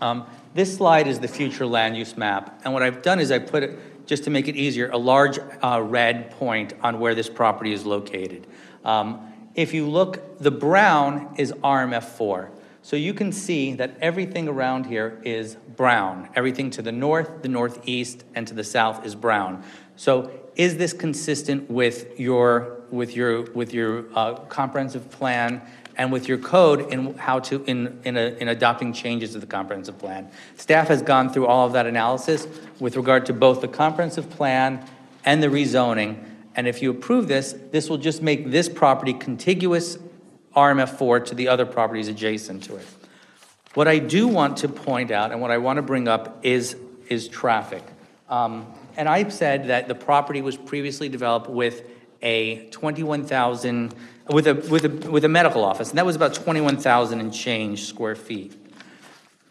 um, this slide is the future land use map. And what I've done is I put it, just to make it easier, a large uh, red point on where this property is located. Um, if you look, the brown is RMF4. So you can see that everything around here is brown. Everything to the north, the northeast, and to the south is brown. So is this consistent with your, with your, with your uh, comprehensive plan and with your code in how to, in, in, a, in adopting changes to the comprehensive plan? Staff has gone through all of that analysis with regard to both the comprehensive plan and the rezoning. And if you approve this, this will just make this property contiguous RMF4 to the other properties adjacent to it. What I do want to point out and what I want to bring up is, is traffic. Um, and I've said that the property was previously developed with a 21,000, with a, with a, with a medical office, and that was about 21,000 and change square feet.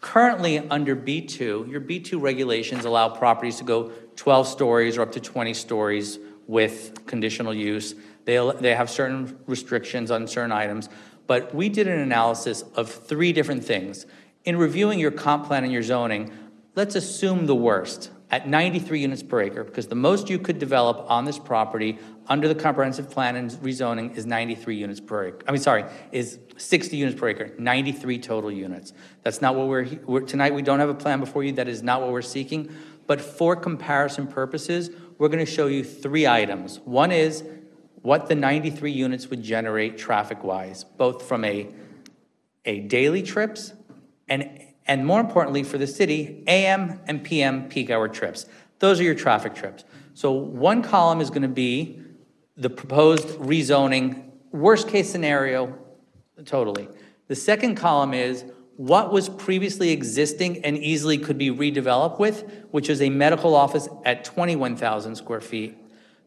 Currently, under B2, your B2 regulations allow properties to go 12 stories or up to 20 stories with conditional use. They, they have certain restrictions on certain items, but we did an analysis of three different things. In reviewing your comp plan and your zoning, let's assume the worst at 93 units per acre, because the most you could develop on this property under the comprehensive plan and rezoning is 93 units per acre. I mean, sorry, is 60 units per acre, 93 total units. That's not what we're, we're tonight. We don't have a plan before you. That is not what we're seeking. But for comparison purposes, we're going to show you three items. One is what the 93 units would generate traffic-wise, both from a, a daily trips and and more importantly for the city, AM and PM peak hour trips. Those are your traffic trips. So one column is going to be the proposed rezoning, worst case scenario, totally. The second column is what was previously existing and easily could be redeveloped with, which is a medical office at 21,000 square feet.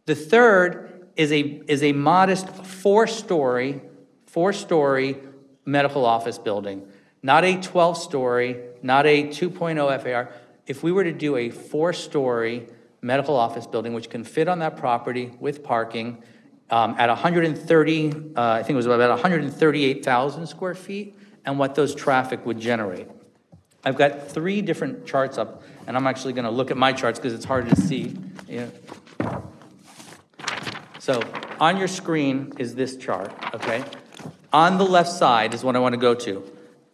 The third is a, is a modest four-story, four-story medical office building not a 12 story, not a 2.0 FAR. If we were to do a four story medical office building, which can fit on that property with parking um, at 130, uh, I think it was about 138,000 square feet, and what those traffic would generate. I've got three different charts up, and I'm actually going to look at my charts because it's hard to see. Yeah. So on your screen is this chart, okay? On the left side is what I want to go to.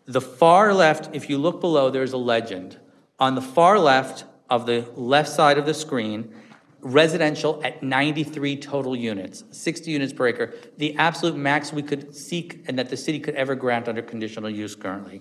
The far left, if you look below, there's a legend. On the far left of the left side of the screen, residential at 93 total units, 60 units per acre, the absolute max we could seek and that the city could ever grant under conditional use currently.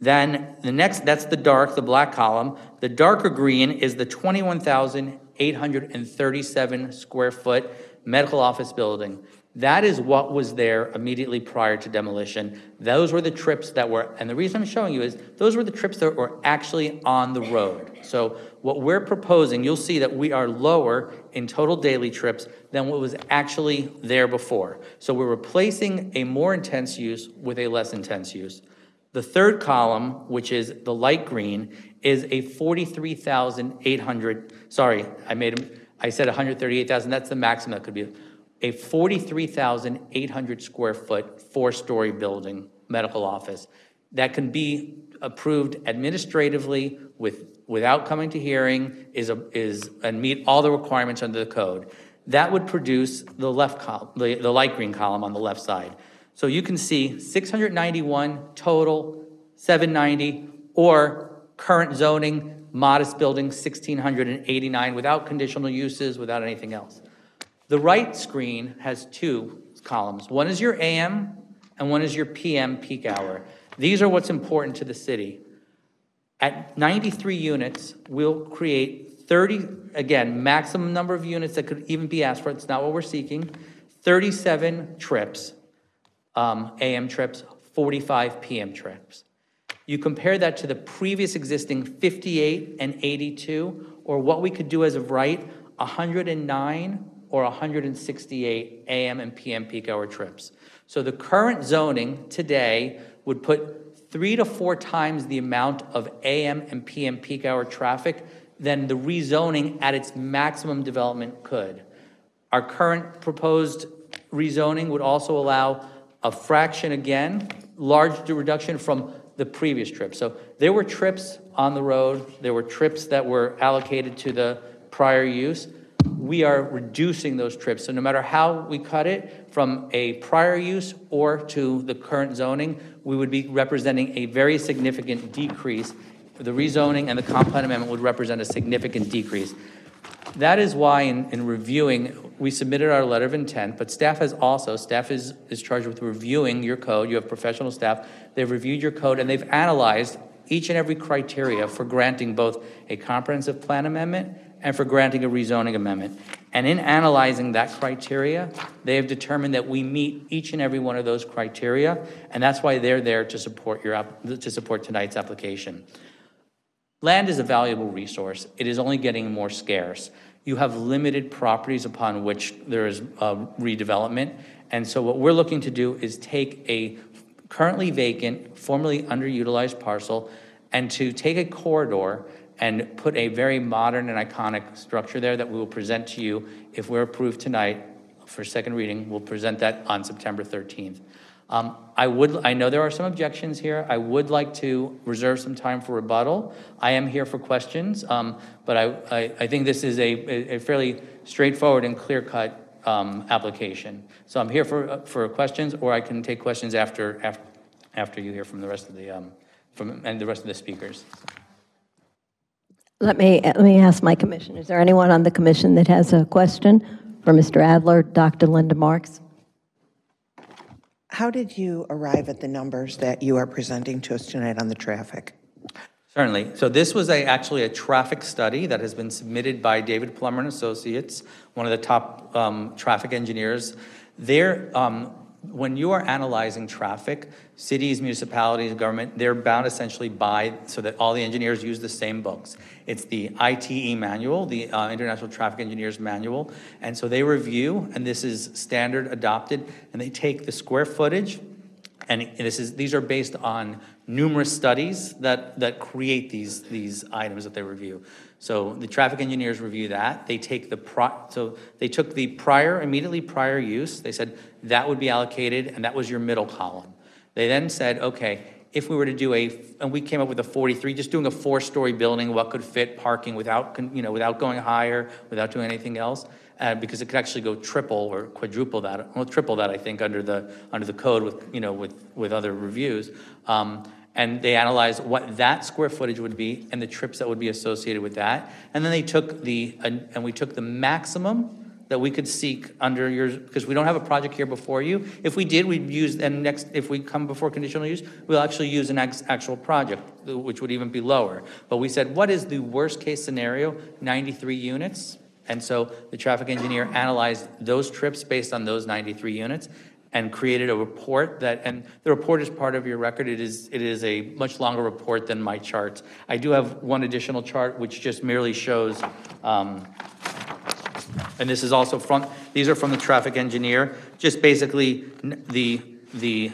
Then the next, that's the dark, the black column. The darker green is the 21,837 square foot medical office building. That is what was there immediately prior to demolition. Those were the trips that were, and the reason I'm showing you is those were the trips that were actually on the road. So what we're proposing, you'll see that we are lower in total daily trips than what was actually there before. So we're replacing a more intense use with a less intense use. The third column, which is the light green, is a 43,800, sorry, I made, I said 138,000, that's the maximum that could be a 43,800 square foot, four story building medical office that can be approved administratively with, without coming to hearing is, a, is, and meet all the requirements under the code. That would produce the left the, the light green column on the left side. So you can see 691 total, 790, or current zoning, modest building, 1,689 without conditional uses, without anything else. The right screen has two columns. One is your AM and one is your PM peak hour. These are what's important to the city. At 93 units, we'll create 30, again, maximum number of units that could even be asked for. It's not what we're seeking. 37 trips, um, AM trips, 45 PM trips. You compare that to the previous existing 58 and 82, or what we could do as of right, 109 or 168 AM and PM peak hour trips. So the current zoning today would put three to four times the amount of AM and PM peak hour traffic than the rezoning at its maximum development could. Our current proposed rezoning would also allow a fraction again, large reduction from the previous trip. So there were trips on the road, there were trips that were allocated to the prior use we are reducing those trips. So no matter how we cut it, from a prior use or to the current zoning, we would be representing a very significant decrease. The rezoning and the comp plan amendment would represent a significant decrease. That is why in, in reviewing, we submitted our letter of intent, but staff has also, staff is, is charged with reviewing your code. You have professional staff. They've reviewed your code and they've analyzed each and every criteria for granting both a comprehensive plan amendment and for granting a rezoning amendment. And in analyzing that criteria, they have determined that we meet each and every one of those criteria, and that's why they're there to support your, to support tonight's application. Land is a valuable resource. It is only getting more scarce. You have limited properties upon which there is uh, redevelopment. And so what we're looking to do is take a currently vacant, formerly underutilized parcel, and to take a corridor and put a very modern and iconic structure there that we will present to you if we're approved tonight for second reading. We'll present that on September 13th. Um, I would, I know there are some objections here. I would like to reserve some time for rebuttal. I am here for questions, um, but I, I, I think this is a, a fairly straightforward and clear-cut um, application. So I'm here for, for questions, or I can take questions after, after, after you hear from the rest of the, um, from, and the rest of the speakers. Let me, let me ask my commission, is there anyone on the commission that has a question for Mr. Adler, Dr. Linda Marks? How did you arrive at the numbers that you are presenting to us tonight on the traffic? Certainly. So this was a, actually a traffic study that has been submitted by David Plummer and Associates, one of the top um, traffic engineers. They're, um, when you are analyzing traffic, cities, municipalities, government, they're bound essentially by, so that all the engineers use the same books. It's the ITE manual, the uh, International Traffic Engineers Manual. And so they review, and this is standard adopted, and they take the square footage, and this is, these are based on numerous studies that, that create these, these items that they review. So the traffic engineers review that. They take the pro, so they took the prior, immediately prior use. They said that would be allocated, and that was your middle column. They then said, okay, if we were to do a, and we came up with a 43, just doing a four-story building, what could fit parking without, you know, without going higher, without doing anything else? Uh, because it could actually go triple or quadruple that, well, triple that, I think, under the, under the code with, you know, with, with other reviews. Um, and they analyzed what that square footage would be and the trips that would be associated with that. And then they took the, and we took the maximum that we could seek under yours, because we don't have a project here before you. If we did, we'd use, and next, if we come before conditional use, we'll actually use an ex- actual project, which would even be lower. But we said, what is the worst-case scenario? 93 units. And so the traffic engineer analyzed those trips based on those 93 units and created a report that, and the report is part of your record. It is, it is a much longer report than my charts. I do have one additional chart which just merely shows, um, and this is also from, these are from the traffic engineer, just basically the, the,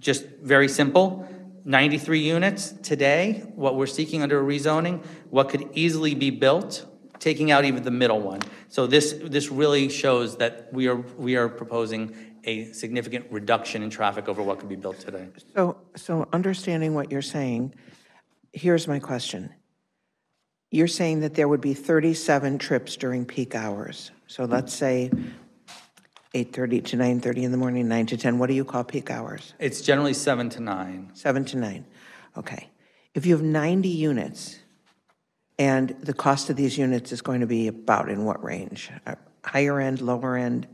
just very simple, 93 units today, what we're seeking under a rezoning, what could easily be built, taking out even the middle one. So this, this really shows that we are, we are proposing a significant reduction in traffic over what could be built today. So, so understanding what you're saying, here's my question. You're saying that there would be 37 trips during peak hours. So let's say 8:30 to 9:30 in the morning, 9 to 10. What do you call peak hours? It's generally seven to nine. 7 to 9. Okay. If you have 90 units, and the cost of these units is going to be about in what range? Uh, Higher end, lower end?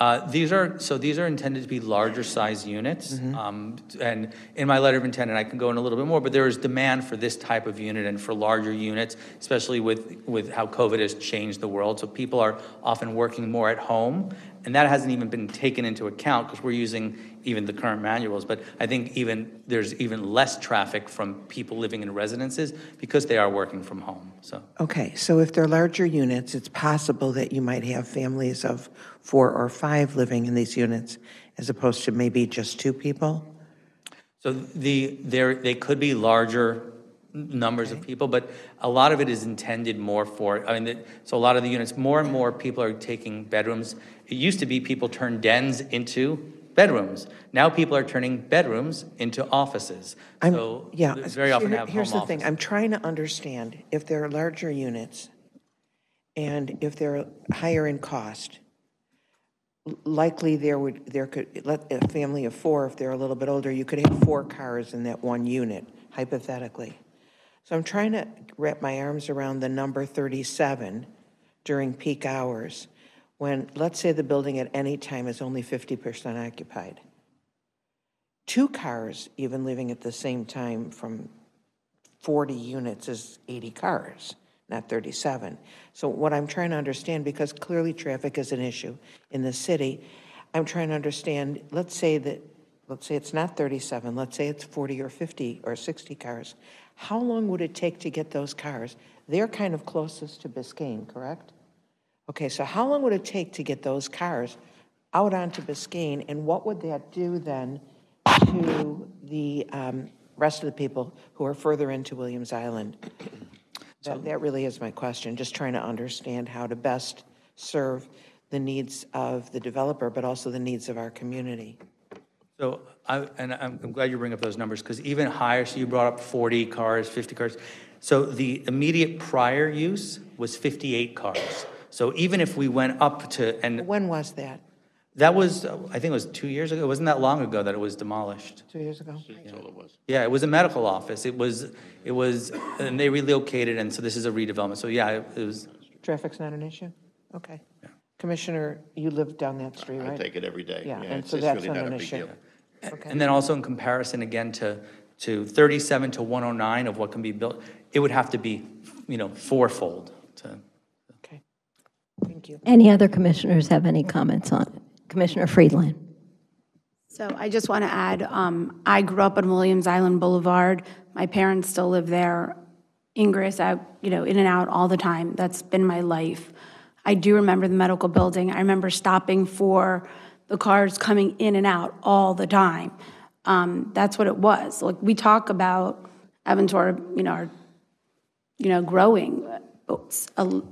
Uh, These are, so these are intended to be larger size units. Um, And in my letter of intent, and I can go in a little bit more, but there is demand for this type of unit and for larger units, especially with, with how COVID has changed the world. So people are often working more at home, and that hasn't even been taken into account because we're using even the current manuals. But I think even, there's even less traffic from people living in residences because they are working from home, so. Okay, so if they're larger units, it's possible that you might have families of four or five living in these units as opposed to maybe just two people? So the, there, they could be larger numbers of people, but a lot of it is intended more for, I mean, so a lot of the units, more and more people are taking bedrooms. It used to be people turned dens into bedrooms. Now people are turning bedrooms into offices. I'm- So Yeah. very often here- have home Here's the offices. thing, I'm trying to understand, if they're larger units and if they're higher in cost, likely there would, there could, let, a family of four, if they're a little bit older, you could have four cars in that one unit, hypothetically. So I'm trying to wrap my arms around the number 37 during peak hours, when, let's say the building at any time is only 50% occupied. Two cars even leaving at the same time from 40 units is 80 cars, not 37. So what I'm trying to understand, because clearly traffic is an issue in the city, I'm trying to understand, let's say that, let's say it's not 37, let's say it's 40 or 50 or 60 cars. How long would it take to get those cars? They're kind of closest to Biscayne, correct? Okay, so how long would it take to get those cars out onto Biscayne, and what would that do then to the um, rest of the people who are further into Williams Island? That, that really is my question, just trying to understand how to best serve the needs of the developer, but also the needs of our community. So, I, and I'm, I'm glad you bring up those numbers, because even higher, so you brought up 40 cars, 50 cars. So the immediate prior use was 58 cars. So even if we went up to, and When was that? that was, uh, I think it was two years ago, it wasn't that long ago that it was demolished. Two years ago? Yeah, it was a medical office. It was, it was, and they relocated, and so this is a redevelopment. So yeah, it it was, Traffic's not an issue? Okay. Commissioner, you live down that street, right? I take it every day. Yeah, Yeah, and it's- so it's that's really not not a an big issue. deal. Okay. and then also in comparison again to, to 37 to 109 of what can be built, it would have to be, you know, fourfold to. Thank you. Any other commissioners have any comments on it? Commissioner Friedland? So I just want to add, um, I grew up on Williams Island Boulevard. My parents still live there. Ingress, I, you know, in and out all the time. That's been my life. I do remember the medical building. I remember stopping for the cars coming in and out all the time. Um, that's what it was. Like, we talk about Aventura, you know, our, you know, growing. but s- a-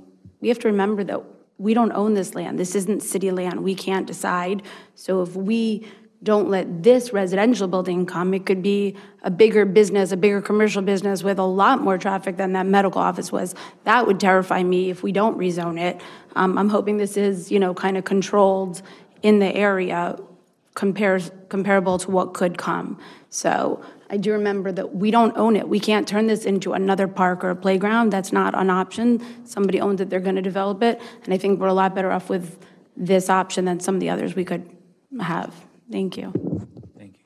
We have to remember that we don't own this land. This isn't city land. We can't decide. So if we don't let this residential building come, it could be a bigger business, a bigger commercial business with a lot more traffic than that medical office was. That would terrify me if we don't rezone it. Um, I'm hoping this is, you know, kind of controlled in the area compares, comparable to what could come. So I do remember that we don't own it. We can't turn this into another park or a playground. That's not an option. Somebody owns it, they're going to develop it. And I think we're a lot better off with this option than some of the others we could have. Thank you. Thank you.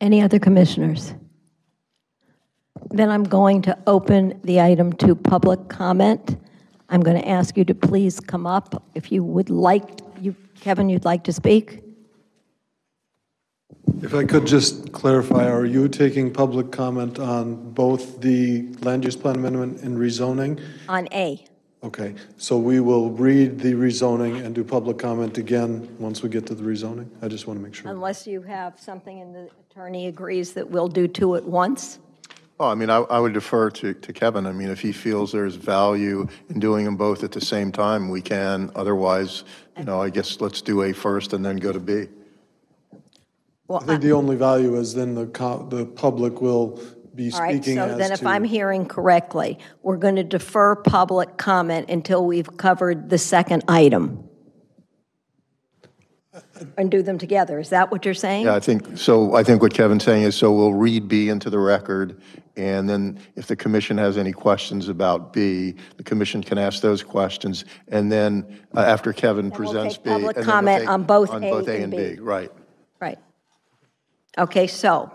Any other commissioners? Then I'm going to open the item to public comment. I'm going to ask you to please come up if you would like, you, Kevin, you'd like to speak? If I could just clarify, are you taking public comment on both the land use plan amendment and rezoning? On A. Okay, so we will read the rezoning and do public comment again once we get to the rezoning? I just want to make sure. Unless you have something and the attorney agrees that we'll do two at once? Oh, I mean, I, I would defer to, to Kevin. I mean, if he feels there's value in doing them both at the same time, we can. Otherwise, you know, I guess let's do A first and then go to B. I think the only value is then the, co- the public will be All right, speaking so as then if to- I'm hearing correctly, we're going to defer public comment until we've covered the second item. And do them together, is that what you're saying? Yeah, I think, so I think what Kevin's saying is, so we'll read B into the record, and then if the commission has any questions about B, the commission can ask those questions, and then uh, after Kevin we'll presents take B. public and then we'll comment take- on both On A both A and and B. B, right. Right. Okay, so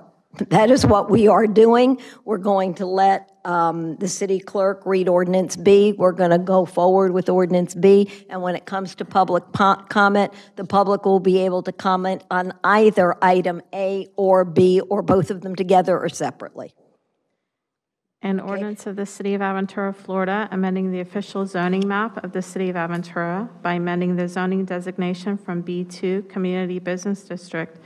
that is what we are doing. We're going to let um, the city clerk read ordinance B. We're going to go forward with ordinance B, and when it comes to public comment, the public will be able to comment on either item A or B, or both of them together or separately. An ordinance of the City of Aventura, Florida, amending the official zoning map of the City of Aventura by amending the zoning designation from B2 Community Business District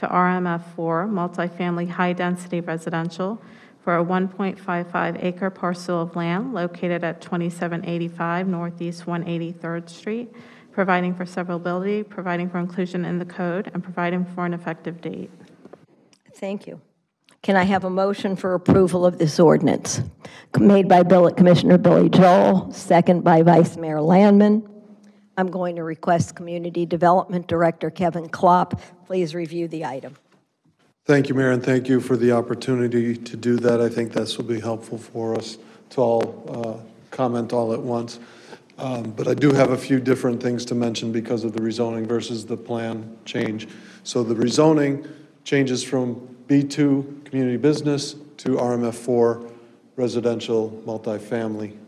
to RMF4 Multifamily High Density Residential for a 1.55 acre parcel of land located at 2785 Northeast 183rd Street, providing for severability, providing for inclusion in the code, and providing for an effective date. Thank you. Can I have a motion for approval of this ordinance? Made by Bill- Commissioner Billy Joel, second by Vice Mayor Landman. I'm going to request Community Development Director Kevin Klopp, please review the item. Thank you, Mayor, and thank you for the opportunity to do that. I think this will be helpful for us to all uh, comment all at once. Um, But I do have a few different things to mention because of the rezoning versus the plan change. So the rezoning changes from B2 community business to RMF4 residential multifamily.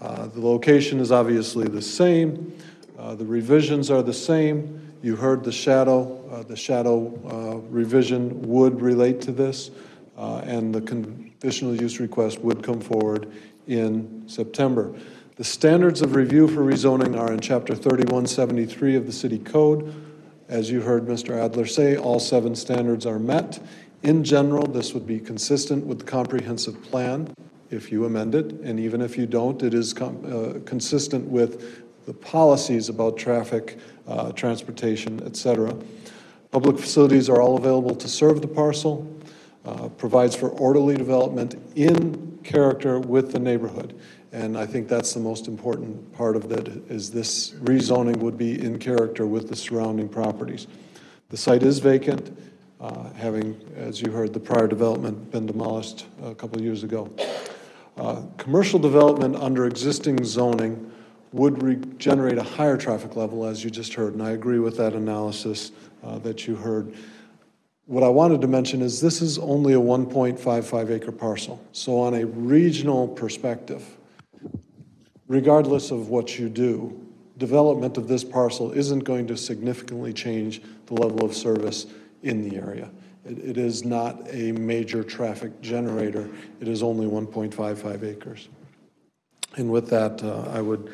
Uh, The location is obviously the same. Uh, The revisions are the same. You heard the shadow, uh, the shadow uh, revision would relate to this, uh, and the conditional use request would come forward in September. The standards of review for rezoning are in Chapter 3173 of the City Code. As you heard Mr. Adler say, all seven standards are met. In general, this would be consistent with the comprehensive plan if you amend it, and even if you don't, it is uh, consistent with the policies about traffic, uh, transportation, et cetera. Public facilities are all available to serve the parcel, uh, provides for orderly development in character with the neighborhood. And I think that's the most important part of that, is this rezoning would be in character with the surrounding properties. The site is vacant, uh, having, as you heard, the prior development been demolished a couple of years ago. Uh, Commercial development under existing zoning would generate a higher traffic level, as you just heard, and I agree with that analysis uh, that you heard. What I wanted to mention is this is only a 1.55 acre parcel. So on a regional perspective, regardless of what you do, development of this parcel isn't going to significantly change the level of service in the area. It, it is not a major traffic generator. It is only 1.55 acres. And with that, uh, I would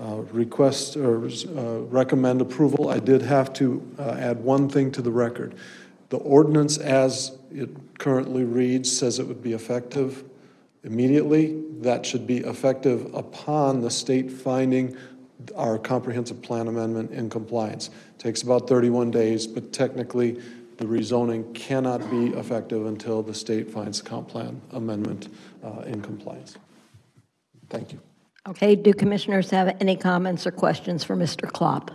uh, request or uh, recommend approval. I did have to uh, add one thing to the record. The ordinance as it currently reads says it would be effective immediately. That should be effective upon the state finding our comprehensive plan amendment in compliance. It Takes about 31 days, but technically, the rezoning cannot be effective until the state finds the comp plan amendment uh, in compliance. Thank you. Okay, do commissioners have any comments or questions for Mr. Klopp?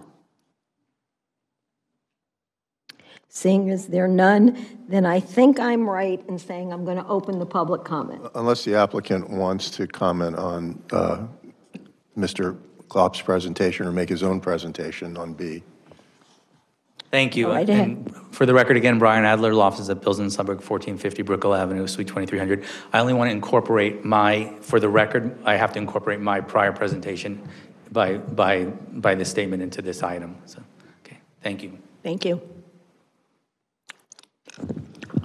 Seeing as there are none, then I think I'm right in saying I'm going to open the public comment. Unless the applicant wants to comment on uh, Mr. Klopp's presentation or make his own presentation on B. Thank you. Go right ahead. And for the record, again, Brian Adler, law offices at Bilzin Sumberg, 1450 Brickell Avenue, Suite 2300. I only want to incorporate my, for the record, I have to incorporate my prior presentation by, by, by this statement into this item. So, okay, thank you. Thank you.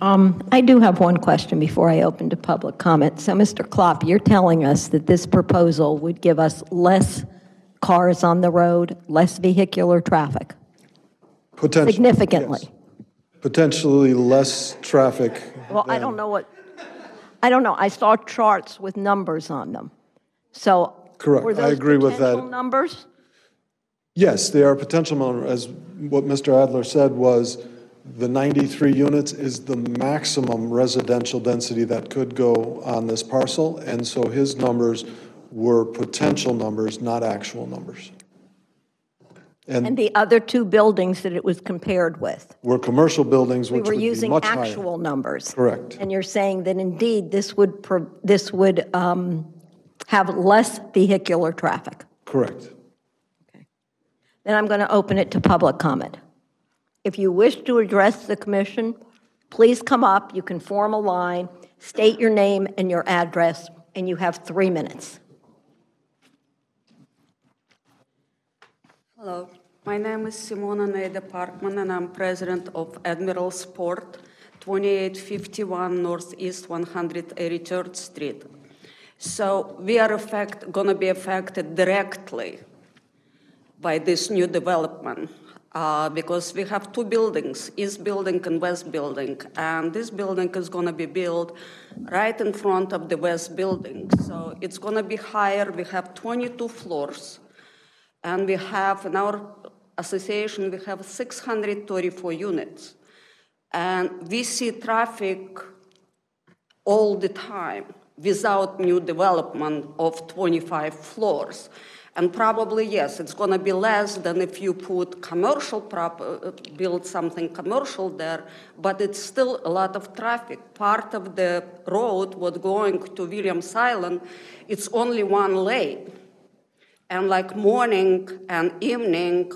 Um, I do have one question before I open to public comment. So, Mr. Klopp, you're telling us that this proposal would give us less cars on the road, less vehicular traffic? Potentially, Significantly? yes. Potentially less traffic. Well, I don't know what, I don't know. I saw charts with numbers on them. So. Correct. I agree with that. numbers? Yes, they are potential, numbers. as what Mr. Adler said was, the 93 units is the maximum residential density that could go on this parcel, and so his numbers were potential numbers, not actual numbers. And the other two buildings that it was compared with? Were commercial buildings, We were would be using much higher. actual numbers. Correct. And you're saying that indeed this would, pro- this would um, have less vehicular traffic? Correct. Okay. Then I'm going to open it to public comment. If you wish to address the commission, please come up, you can form a line, state your name and your address, and you have three minutes. Hello, my name is Simona Neda Parkman, and I'm president of Admiral's Port, 2851 Northeast 183rd Street. So we are affect, gonna be affected directly by this new development uh, because we have two buildings, East Building and West Building, and this building is gonna be built right in front of the West Building. So it's gonna be higher. We have 22 floors. And we have, in our association, we have 634 units. And we see traffic all the time without new development of 25 floors. And probably, yes, it's going to be less than if you put commercial prop, uh, build something commercial there, but it's still a lot of traffic. Part of the road, what going to Williams Island, it's only one lane. And like morning and evening,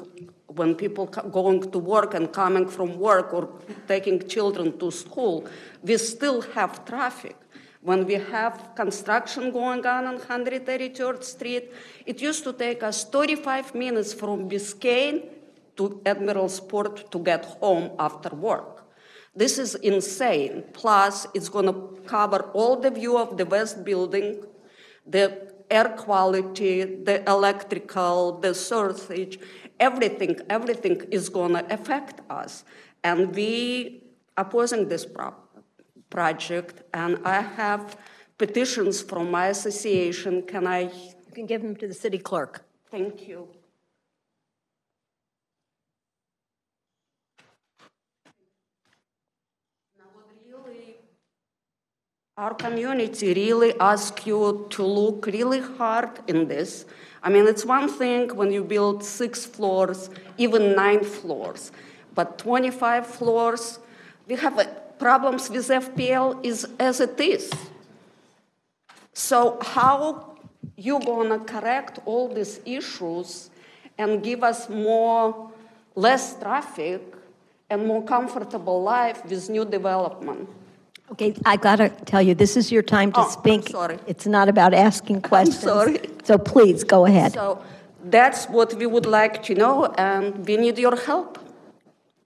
when people going to work and coming from work or taking children to school, we still have traffic. When we have construction going on on 133rd Street, it used to take us 35 minutes from Biscayne to Admiral's Port to get home after work. This is insane. Plus, it's going to cover all the view of the west building, the air quality, the electrical, the surface, everything, everything is going to affect us. And we opposing this pro- project, and I have petitions from my association. Can I? You can give them to the city clerk. Thank you. Our community really asks you to look really hard in this. I mean, it's one thing when you build six floors, even nine floors, but 25 floors, we have uh, problems with FPL is as it is. So how you gonna correct all these issues and give us more, less traffic and more comfortable life with new development? Okay, I gotta tell you, this is your time to Oh, I'm speak. sorry. It's not about asking questions. sorry. So please, go ahead. So that's what we would like to know, and we need your help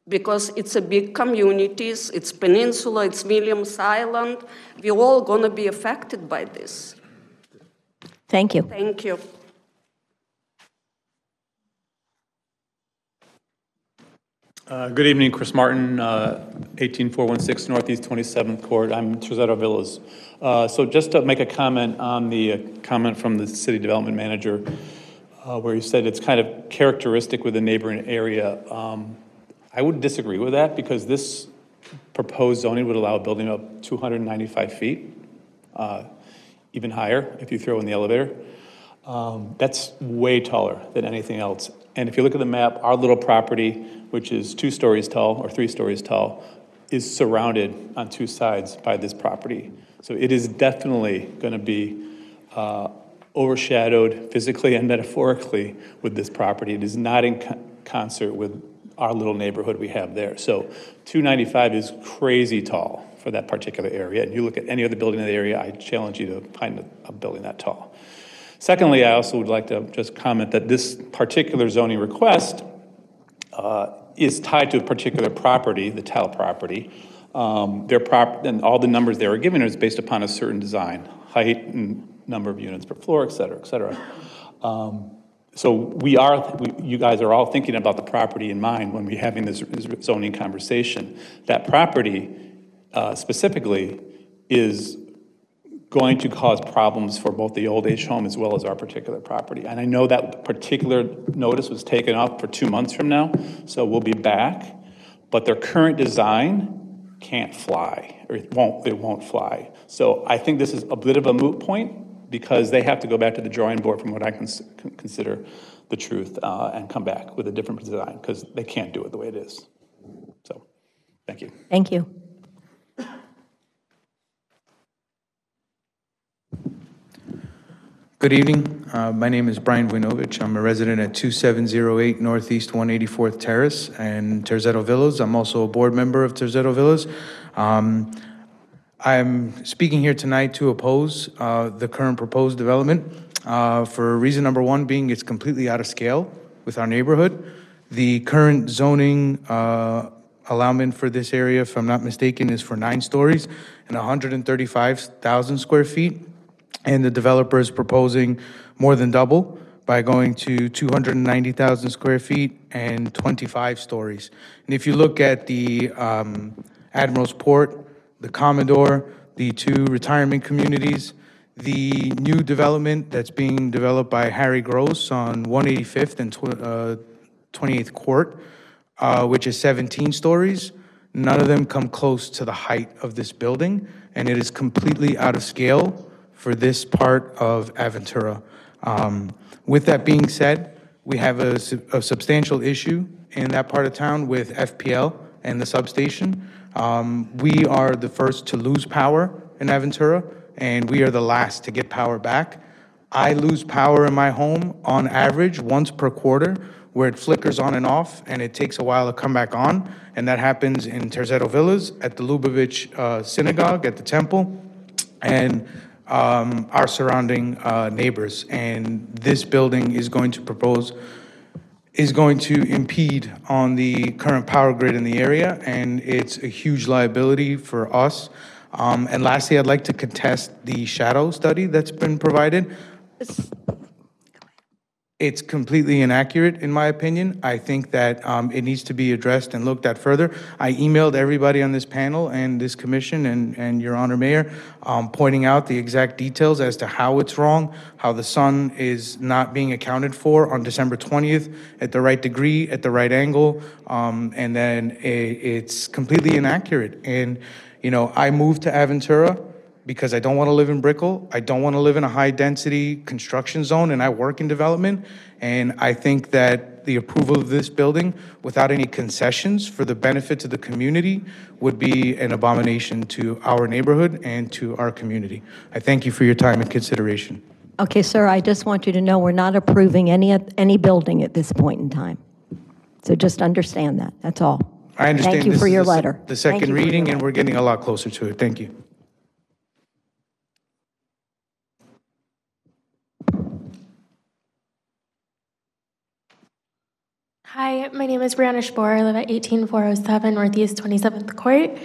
because it's a big community, It's peninsula. It's Williams Island. We're all gonna be affected by this. Thank you. Thank you. Uh, Good evening, Chris Martin, uh, 18416 Northeast 27th Court. I'm Terzetto Villas. Uh, So just to make a comment on the uh, comment from the city development manager, uh, where he said it's kind of characteristic with the neighboring area. Um, I would disagree with that because this proposed zoning would allow a building up 295 feet, uh, even higher if you throw in the elevator. Um, That's way taller than anything else. And if you look at the map, our little property, which is two stories tall or three stories tall, is surrounded on two sides by this property. So it is definitely going to be uh, overshadowed physically and metaphorically with this property. It is not in co- concert with our little neighborhood we have there. So 295 is crazy tall for that particular area. And you look at any other building in the area, I challenge you to find a building that tall. Secondly, I also would like to just comment that this particular zoning request uh, is tied to a particular property, the Tal property. Um, Their prop, and all the numbers they were giving is based upon a certain design, height and number of units per floor, et cetera, et cetera. Um, So we are, we- you guys are all thinking about the property in mind when we're having this zoning conversation. That property uh, specifically is going to cause problems for both the old age home as well as our particular property. And I know that particular notice was taken up for two months from now, so we'll be back. But their current design can't fly, or it won't, it won't fly. So I think this is a bit of a moot point because they have to go back to the drawing board from what I con- consider the truth uh, and come back with a different design because they can't do it the way it is. So, thank you. Thank you. Good evening. Uh, My name is Brian Winovich. I'm a resident at 2708 Northeast 184th Terrace and Terzetto Villas. I'm also a board member of Terzetto Villas. Um, I'm speaking here tonight to oppose uh, the current proposed development uh, for reason number one being it's completely out of scale with our neighborhood. The current zoning uh, allowment for this area, if I'm not mistaken, is for nine stories and 135,000 square feet. And the developer is proposing more than double by going to 290,000 square feet and 25 stories. And if you look at the um, Admiral's Port, the Commodore, the two retirement communities, the new development that's being developed by Harry Gross on 185th and tw- uh, 28th Court, uh, which is 17 stories. None of them come close to the height of this building, and it is completely out of scale for this part of Aventura. Um, With that being said, we have a a substantial issue in that part of town with FPL and the substation. Um, We are the first to lose power in Aventura, and we are the last to get power back. I lose power in my home on average once per quarter, where it flickers on and off, and it takes a while to come back on. And that happens in Terzetto Villas, at the Lubavitch uh, Synagogue, at the temple, and um, our surrounding uh, neighbors. And this building is going to propose, is going to impede on the current power grid in the area, and it's a huge liability for us. Um, And lastly, I'd like to contest the shadow study that's been provided. Completely inaccurate, in my opinion. I think that um, it needs to be addressed and looked at further. I emailed everybody on this panel and this commission and, and your honor mayor, um, pointing out the exact details as to how it's wrong, how the sun is not being accounted for on December 20th at the right degree, at the right angle, um, and then i it's completely inaccurate. And, you know, I moved to Aventura because I don't want to live in Brickell. I don't want to live in a high density construction zone, and I work in development. And I think that the approval of this building without any concessions for the benefit to the community would be an abomination to our neighborhood and to our community. I thank you for your time and consideration. Okay, sir, I just want you to know we're not approving any, any building at this point in time. So just understand that, that's all. I understand Thank you this for your letter. The second you for your reading, and we're getting a lot closer to it. Thank you. Hi, my name is Brianna Sporer. I live at 18407 Northeast 27th Court.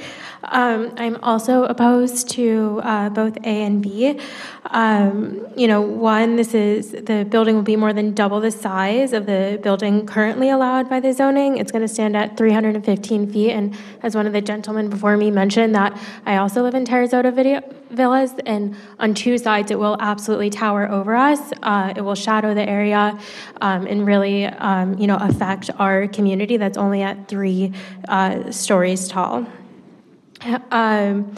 Um, I'm also opposed to uh, both A and B. Um, you know, one, this is the building will be more than double the size of the building currently allowed by the zoning. It's going to stand at 315 feet, and as one of the gentlemen before me mentioned, that I also live in Terrazota video, Villas, and on two sides it will absolutely tower over us. Uh, it will shadow the area um, and really, um, you know, affect our community that's only at three uh, stories tall. Um,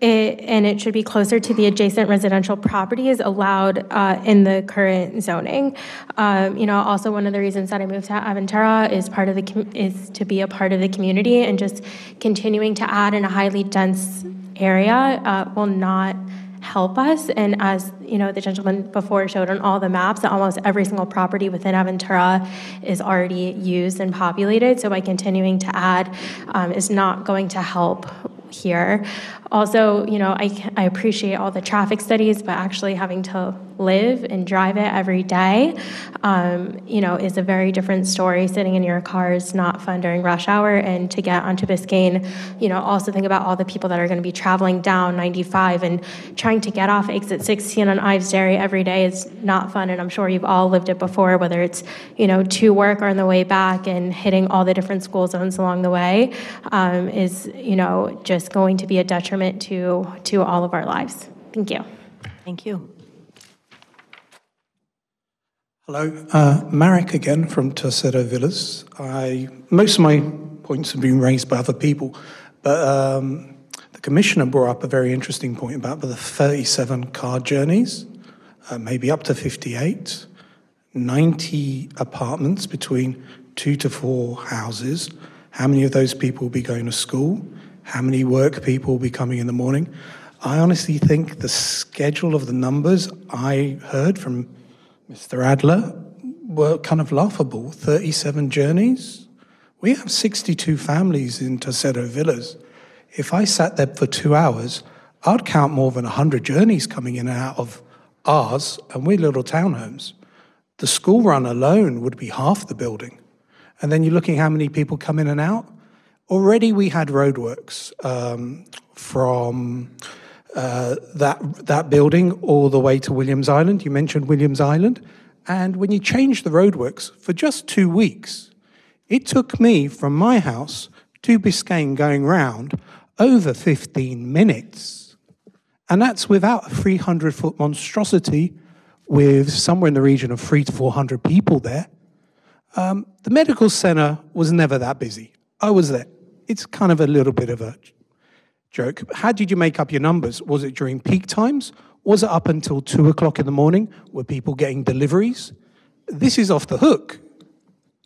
it, and it should be closer to the adjacent residential properties allowed uh, in the current zoning. Um, you know, also one of the reasons that I moved to Aventura is part of the is to be a part of the community, and just continuing to add in a highly dense area uh, will not help us. And as you know, the gentleman before showed on all the maps that almost every single property within Aventura is already used and populated. So by continuing to add um, is not going to help here. Also, you know, I, I appreciate all the traffic studies, but actually having to live and drive it every day, um, you know, is a very different story. Sitting in your car is not fun during rush hour, and to get onto Biscayne, you know, also think about all the people that are going to be traveling down 95 and trying to get off exit 16 on Ives Dairy every day is not fun. And I'm sure you've all lived it before, whether it's, you know, to work or on the way back and hitting all the different school zones along the way um, is, you know, just going to be a detriment to to all of our lives. Thank you. Thank you. Hello, uh, Marek again from Terzetto Villas. I, most of my points have been raised by other people, but um, the Commissioner brought up a very interesting point about the 37 car journeys, uh, maybe up to 58, 90 apartments between two to four houses. How many of those people will be going to school? How many work people will be coming in the morning? I honestly think the schedule of the numbers I heard from Mr. Adler were kind of laughable. 37 journeys. We have 62 families in Terzetto Villas. If I sat there for two hours, I'd count more than 100 journeys coming in and out of ours, and we're little townhomes. The school run alone would be half the building. And then you're looking how many people come in and out. Already we had roadworks um, from uh, that that building all the way to Williams Island. You mentioned Williams Island, and when you change the roadworks for just two weeks, it took me from my house to Biscayne going round over 15 minutes, and that's without a 300 foot monstrosity with somewhere in the region of three to 400 people there. Um, the medical center was never that busy. I was there. It's kind of a little bit of a joke. How did you make up your numbers? Was it during peak times? Was it up until two o'clock in the morning? Were people getting deliveries? This is off the hook.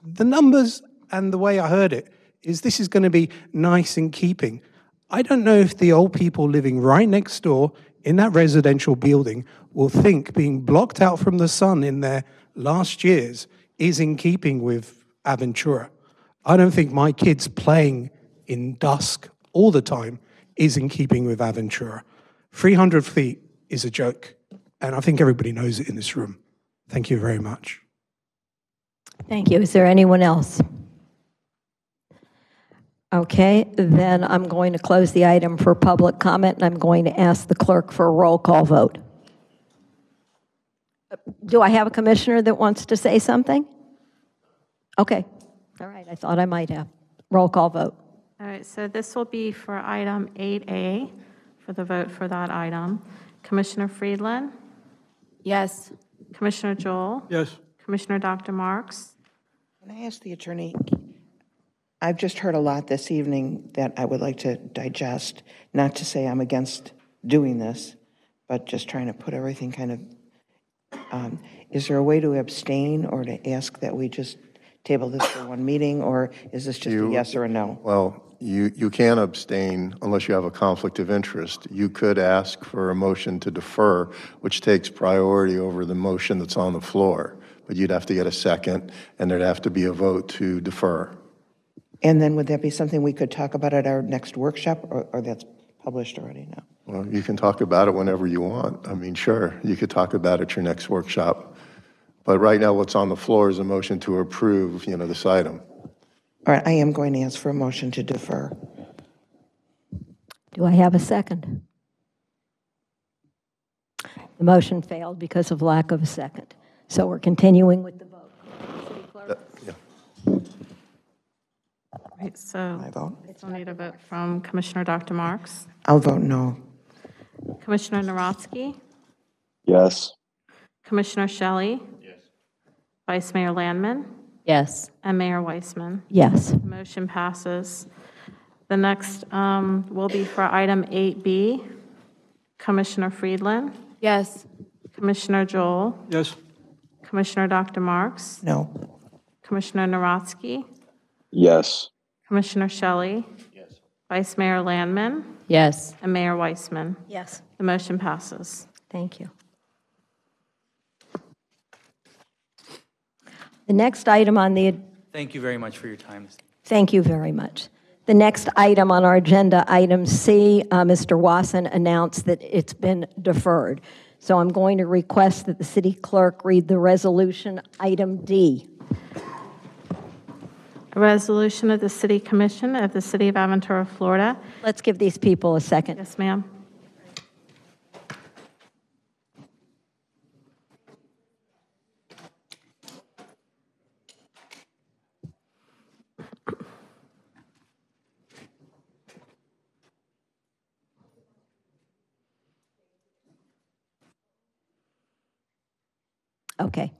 The numbers and the way I heard it is this is going to be nice in keeping. I don't know if the old people living right next door in that residential building will think being blocked out from the sun in their last years is in keeping with Aventura. I don't think my kids playing in dusk all the time is in keeping with Aventura. 300 feet is a joke, and I think everybody knows it in this room. Thank you very much. Thank you. Is there anyone else? Okay, then I'm going to close the item for public comment, and I'm going to ask the clerk for a roll call vote. Do I have a commissioner that wants to say something? Okay, all right, I thought I might have. Roll call vote. All right, so this will be for item 8A, for the vote for that item. Commissioner Friedland? Yes. Commissioner Joel? Yes. Commissioner Dr. Marks? Can I ask the attorney, I've just heard a lot this evening that I would like to digest, not to say I'm against doing this, but just trying to put everything kind of, um, is there a way to abstain or to ask that we just table this for one meeting, or is this just a yes or a no? Well, you, you can abstain unless you have a conflict of interest. You could ask for a motion to defer, which takes priority over the motion that's on the floor. But you'd have to get a second, and there'd have to be a vote to defer. And then would that be something we could talk about at our next workshop, or, or that's published already now? Well, you can talk about it whenever you want. I mean, sure, you could talk about it at your next workshop. But right now, what's on the floor is a motion to approve, you know, this item. All right, I am going to ask for a motion to defer. Do I have a second? The motion failed because of lack of a second. So we're continuing with the vote. City Clerk? Right, so I vote. we'll need a vote from Commissioner Dr. Marks. I'll vote no. Commissioner Narotsky? Yes. Commissioner Shelley? Yes. Vice Mayor Landman? Yes. And Mayor Weisman? Yes. The Motion passes. The next um, will be for item 8B. Commissioner Friedland? Yes. Commissioner Joel? Yes. Commissioner Dr. Marks? No. Commissioner Narotsky? Yes. Commissioner Shelley? Yes. Vice Mayor Landman? Yes. And Mayor Weisman? Yes. The motion passes. Thank you. The next item on the, Thank you very much for your time. thank you very much. The next item on our agenda, item C, uh, Mr. Wasson announced that it's been deferred. So I'm going to request that the city clerk read the resolution, item D. A resolution of the City Commission of the City of Aventura, Florida. Let's give these people a second. Yes, ma'am. Okay.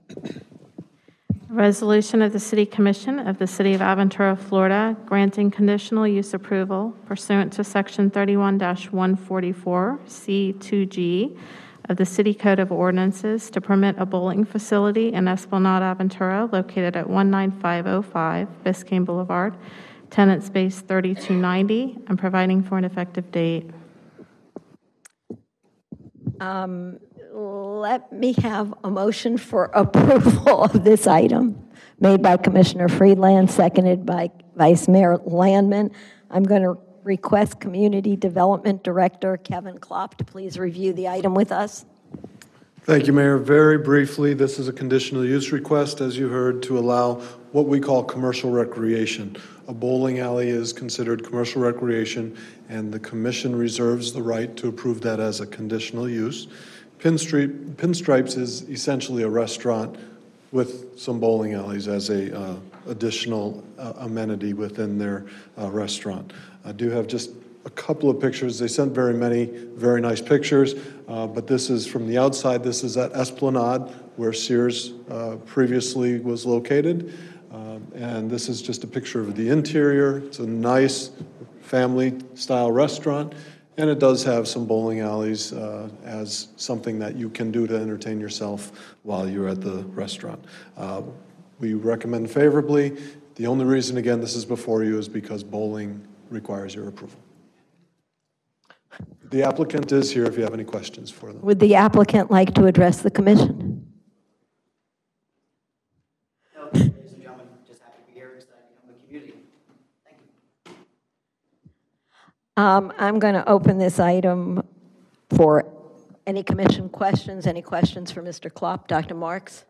Resolution of the City Commission of the City of Aventura, Florida, granting conditional use approval pursuant to Section 31-144C2G of the City Code of Ordinances to permit a bowling facility in Esplanade Aventura located at 19505 Biscayne Boulevard, tenant space 3290, and providing for an effective date. Um, Let me have a motion for approval of this item, made by Commissioner Friedland, seconded by Vice Mayor Landman. I'm going to request Community Development Director Kevin Klopp to please review the item with us. Thank you, Mayor. Very briefly, this is a conditional use request, as you heard, to allow what we call commercial recreation. A bowling alley is considered commercial recreation, and the commission reserves the right to approve that as a conditional use. Pinstripe, Pinstripes is essentially a restaurant with some bowling alleys as a uh, additional uh, amenity within their uh, restaurant. I do have just a couple of pictures. They sent very many very nice pictures, uh, but this is from the outside. This is at Esplanade, where Sears uh, previously was located. Um, and this is just a picture of the interior. It's a nice family-style restaurant, and it does have some bowling alleys uh, as something that you can do to entertain yourself while you're at the restaurant. Uh, we recommend favorably. The only reason, again, this is before you is because bowling requires your approval. The applicant is here if you have any questions for them. Would the applicant like to address the commission? Um, I'm going to open this item for any commission questions. Any questions for Mr. Klopp? Dr. Marks?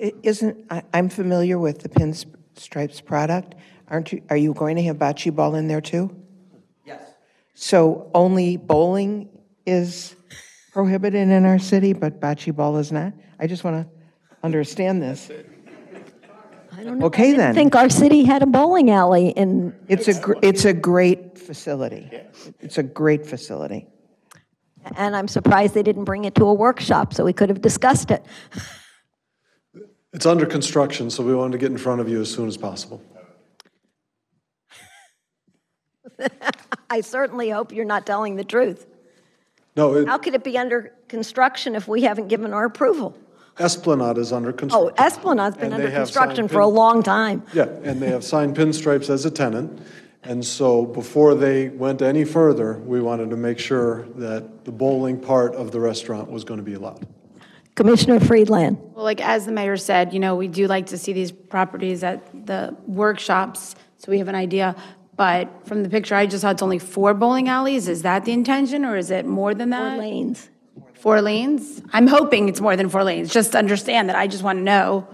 I- Isn't, I- I'm familiar with the Pinstripes product. Aren't you, are you going to have bocce ball in there too? Yes. So only bowling is prohibited in our city, but bocce ball is not? I just want to understand this. I don't know. Okay, I didn't then. think our city had a bowling alley in. It's a, gr- it's a great facility. It's a great facility. And I'm surprised they didn't bring it to a workshop, so we could have discussed it. It's under construction, so we wanted to get in front of you as soon as possible. I certainly hope you're not telling the truth. No, it- How could it be under construction if we haven't given our approval? Esplanade is under oh, construction. Oh. Esplanade's been And under they have construction signed for a pin- long time. Yeah, and they have signed pinstripes as a tenant. And so before they went any further, we wanted to make sure that the bowling part of the restaurant was going to be allowed. Commissioner Friedland. Well, like, as the mayor said, you know, we do like to see these properties at the workshops, so we have an idea. But from the picture I just saw, it's only four bowling alleys. Is that the intention, or is it more than that? Four lanes. Four lanes? I'm hoping it's more than four lanes, just understand that. I just want to know.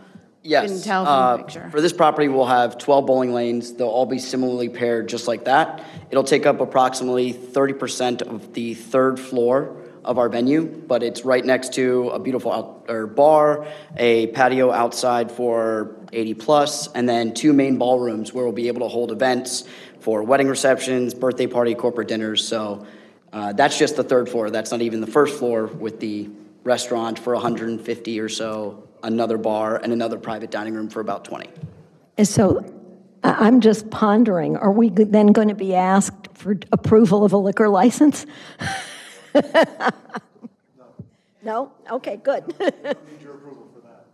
Yes. Couldn't tell from uh, the picture. For this property, we'll have 12 bowling lanes. They'll all be similarly paired, just like that. It'll take up approximately 30% of the third floor of our venue, but it's right next to a beautiful out, or bar, a patio outside for 80 plus, and then two main ballrooms where we'll be able to hold events for wedding receptions, birthday party, corporate dinners. So uh, that's just the third floor. That's not even the first floor with the restaurant for 150 or so, another bar, and another private dining room for about 20. And so I- I'm just pondering, are we then going to be asked for approval of a liquor license? No? no? Okay, good.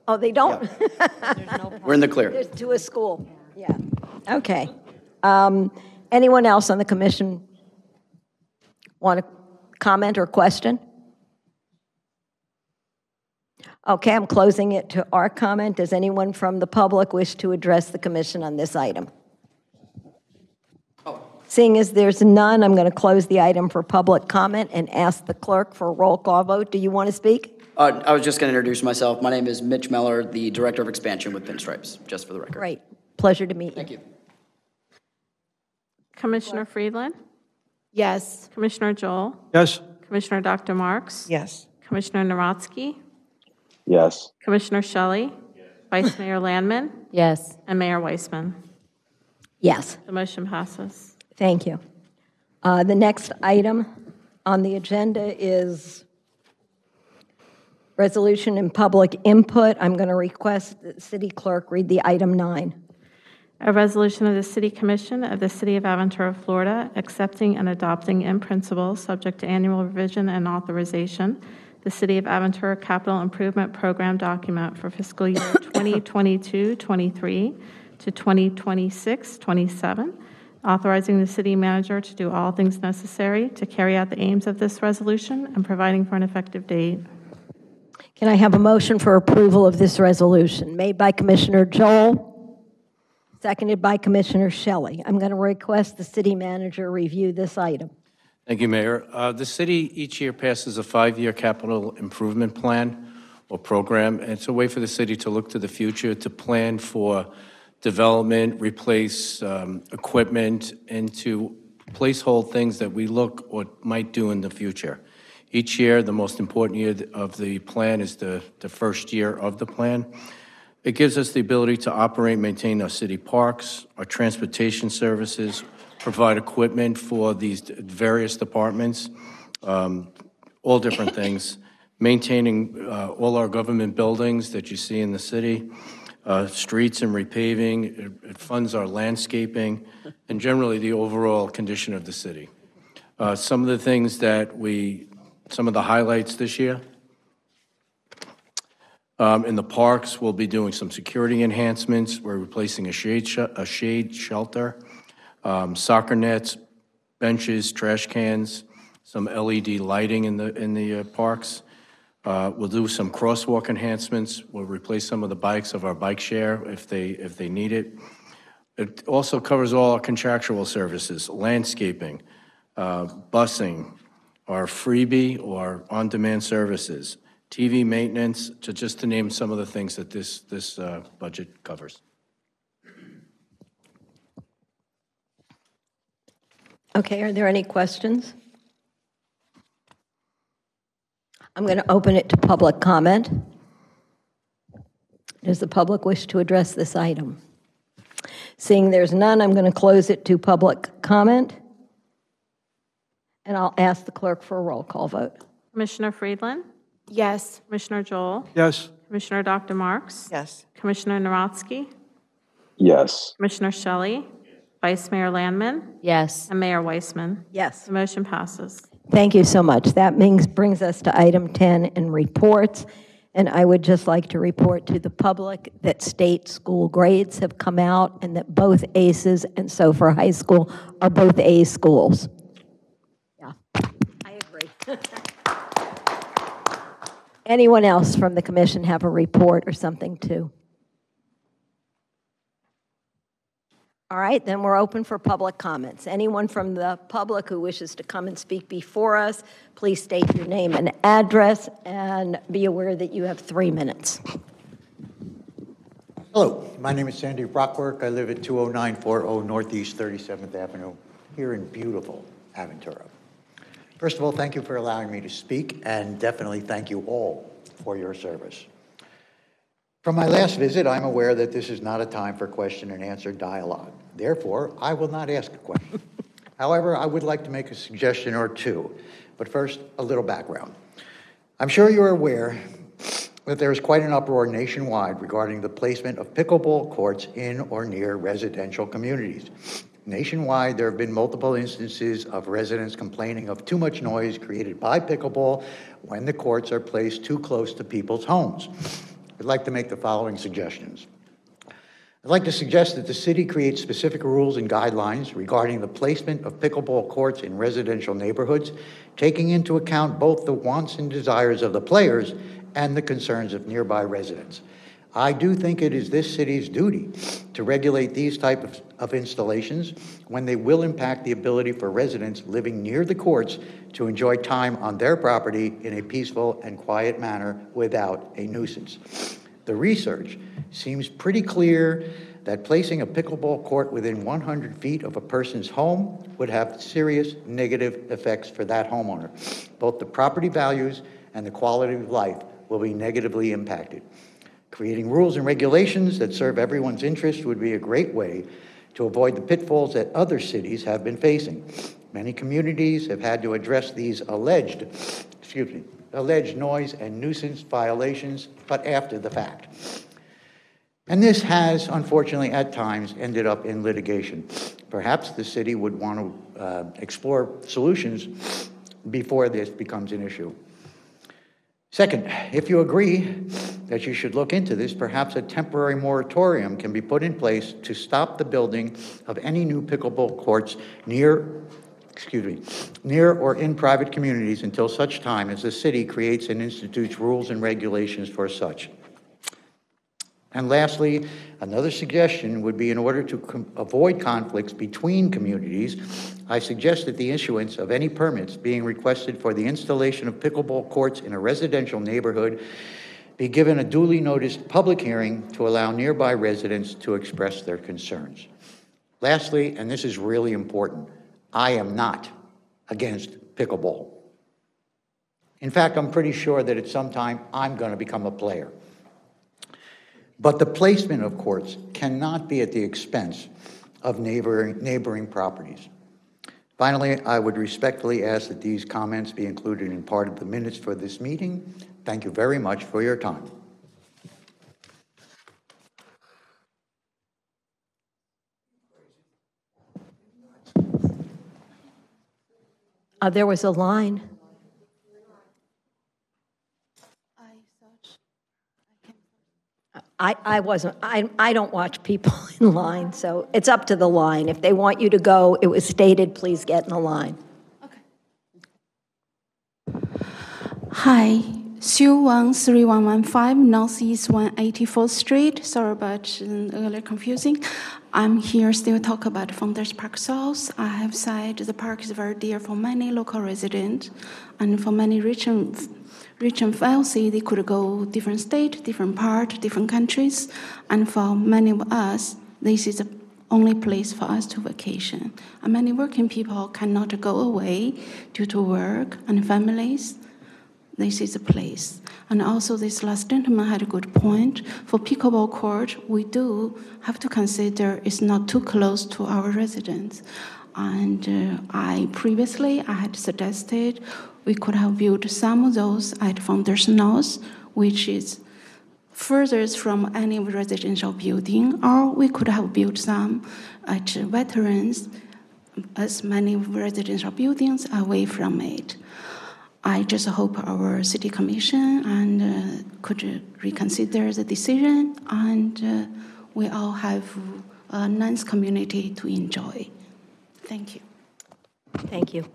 Oh, they don't? We're in the clear. There's to a school, yeah. Okay. Um, Anyone else on the commission want to comment or question? Okay, I'm closing it to our comment. Does anyone from the public wish to address the commission on this item? Seeing as there's none, I'm going to close the item for public comment and ask the clerk for a roll call vote. Do you want to speak? Uh, I was just going to introduce myself. My name is Mitch Meller, the Director of Expansion with Pinstripes, just for the record. Great. Pleasure to meet you. Thank you. Commissioner Friedland? Yes. Commissioner Joel? Yes. Commissioner Dr. Marks? Yes. Commissioner Narotsky? Yes. Commissioner Shelley? Vice Mayor Landman? Yes. And Mayor Weisman? Yes. The motion passes. Thank you. Uh, The next item on the agenda is resolution and public input. I'm going to request that the city clerk read the item nine. A resolution of the City Commission of the City of Aventura, Florida, accepting and adopting in principle, subject to annual revision and authorization, the City of Aventura Capital Improvement Program document for fiscal year 2022-23 to 2026-27, authorizing the city manager to do all things necessary to carry out the aims of this resolution and providing for an effective date. Can I have a motion for approval of this resolution? Made by Commissioner Joel, seconded by Commissioner Shelley. I'm going to request the city manager review this item. Thank you, Mayor. Uh, The city each year passes a five-year capital improvement plan or program, and it's a way for the city to look to the future, to plan for development, replace um, equipment, and to placehold things that we look or might do in the future. Each year, the most important year of the plan is the, the first year of the plan. It gives us the ability to operate, and maintain our city parks, our transportation services, provide equipment for these various departments, um, all different things, maintaining uh, all our government buildings that you see in the city, uh, streets and repaving, it it funds our landscaping, and generally the overall condition of the city. Uh, Some of the things that we, some of the highlights this year, um, In the parks, we'll be doing some security enhancements. We're replacing a shade, sh- a shade shelter, um, soccer nets, benches, trash cans, some LED lighting in the, in the uh, parks. Uh, We'll do some crosswalk enhancements. We'll replace some of the bikes of our bike share if they, if they need it. It also covers all our contractual services, landscaping, uh, busing, our freebie or on-demand services, TV maintenance, to just to name some of the things that this, this uh, budget covers. Okay, are there any questions? I'm going to open it to public comment. Does the public wish to address this item? Seeing there's none, I'm going to close it to public comment. And I'll ask the clerk for a roll call vote. Commissioner Friedland? Yes. Commissioner Joel? Yes. Commissioner Dr. Marks? Yes. Commissioner Narotsky? Yes. Commissioner Shelley? Vice Mayor Landman? Yes. And Mayor Weisman? Yes. The motion passes. Thank you so much. That means, brings us to item 10 in reports. And I would just like to report to the public that state school grades have come out and that both ACES and Soffer High School are both A schools. Yeah, I agree. Anyone else from the commission have a report or something too? All right, then we're open for public comments. Anyone from the public who wishes to come and speak before us, please state your name and address and be aware that you have three minutes. Hello, my name is Sandy Brockwork. I live at 20940 Northeast 37th Avenue here in beautiful Aventura. First of all, thank you for allowing me to speak, and definitely thank you all for your service. From my last visit, I'm aware that this is not a time for question and answer dialogue. Therefore, I will not ask a question. However, I would like to make a suggestion or two. But first, a little background. I'm sure you're aware that there is quite an uproar nationwide regarding the placement of pickleball courts in or near residential communities. Nationwide, there have been multiple instances of residents complaining of too much noise created by pickleball when the courts are placed too close to people's homes. I'd like to make the following suggestions. I'd like to suggest that the city create specific rules and guidelines regarding the placement of pickleball courts in residential neighborhoods, taking into account both the wants and desires of the players and the concerns of nearby residents. I do think it is this city's duty to regulate these type of, of installations when they will impact the ability for residents living near the courts to enjoy time on their property in a peaceful and quiet manner without a nuisance. The research seems pretty clear that placing a pickleball court within 100 feet of a person's home would have serious negative effects for that homeowner. Both the property values and the quality of life will be negatively impacted. Creating rules and regulations that serve everyone's interest would be a great way to avoid the pitfalls that other cities have been facing. Many communities have had to address these alleged, excuse me, alleged noise and nuisance violations, but after the fact. And this has, unfortunately, at times ended up in litigation. Perhaps the city would want to uh, explore solutions before this becomes an issue. Second, if you agree that you should look into this, perhaps a temporary moratorium can be put in place to stop the building of any new pickleball courts near, excuse me, near or in private communities until such time as the city creates and institutes rules and regulations for such. And lastly, another suggestion would be in order to com- avoid conflicts between communities, I suggest that the issuance of any permits being requested for the installation of pickleball courts in a residential neighborhood be given a duly noticed public hearing to allow nearby residents to express their concerns. Lastly, and this is really important, I am not against pickleball. In fact, I'm pretty sure that at some time I'm going to become a player. But the placement of courts cannot be at the expense of neighboring, neighboring properties. Finally, I would respectfully ask that these comments be included in part of the minutes for this meeting. Thank you very much for your time. Uh, there was a line. I, I wasn't, I, I don't watch people in line, so it's up to the line. If they want you to go, it was stated, please get in the line. Hi, Sue Wang, 3115 Northeast 184th Street. Sorry about um, earlier confusing. I'm here still talk about Founders Park South. I have said the park is very dear for many local residents and for many rich and, rich and wealthy, they could go different state, different part, different countries. And for many of us, this is the only place for us to vacation. And many working people cannot go away due to work and families this is a place. And also, this last gentleman had a good point. For pickleball court, we do have to consider it's not too close to our residence. And uh, I previously I had suggested we could have built some of those at Founders North, which is furthest from any residential building, or we could have built some at veterans, as many residential buildings away from it. I just hope our city commission and uh, could reconsider the decision, and uh, we all have a nice community to enjoy. Thank you. Thank you.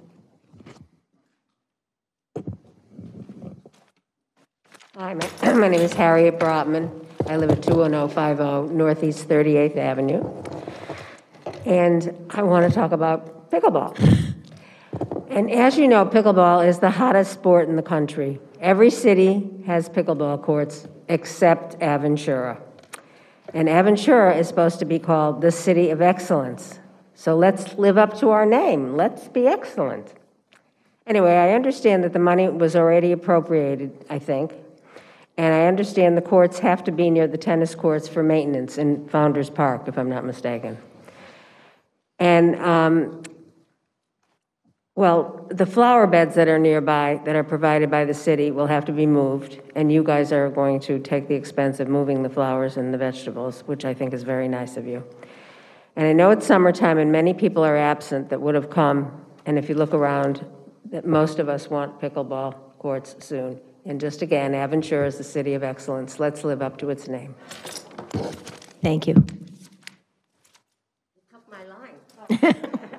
Hi, my, my name is Harriet Brotman. I live at 21050 Northeast 38th Avenue. And I want to talk about pickleball. And as you know, pickleball is the hottest sport in the country. Every city has pickleball courts except Aventura. And Aventura is supposed to be called the city of excellence. So let's live up to our name. Let's be excellent. Anyway, I understand that the money was already appropriated, I think. And I understand the courts have to be near the tennis courts for maintenance in Founders Park, if I'm not mistaken. And um, well, the flower beds that are nearby, that are provided by the city, will have to be moved, and you guys are going to take the expense of moving the flowers and the vegetables, which I think is very nice of you. And I know it's summertime and many people are absent that would have come, and if you look around, that most of us want pickleball courts soon. And just again, Aventura is the city of excellence. Let's live up to its name. Thank you.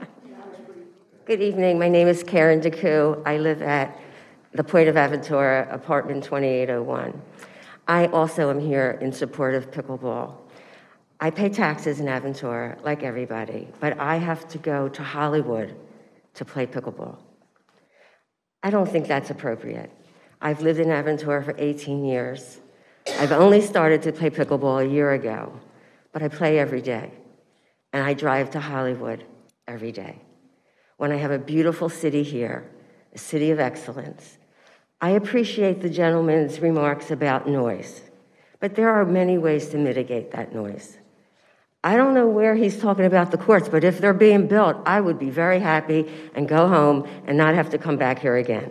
Good evening. My name is Karen DeCou. I live at the Point of Aventura, apartment 2801. I also am here in support of pickleball. I pay taxes in Aventura, like everybody, but I have to go to Hollywood to play pickleball. I don't think that's appropriate. I've lived in Aventura for 18 years. I've only started to play pickleball a year ago, but I play every day. And I drive to Hollywood every day when I have a beautiful city here, a city of excellence. I appreciate the gentleman's remarks about noise, but there are many ways to mitigate that noise. I don't know where he's talking about the courts, but if they're being built, I would be very happy and go home and not have to come back here again.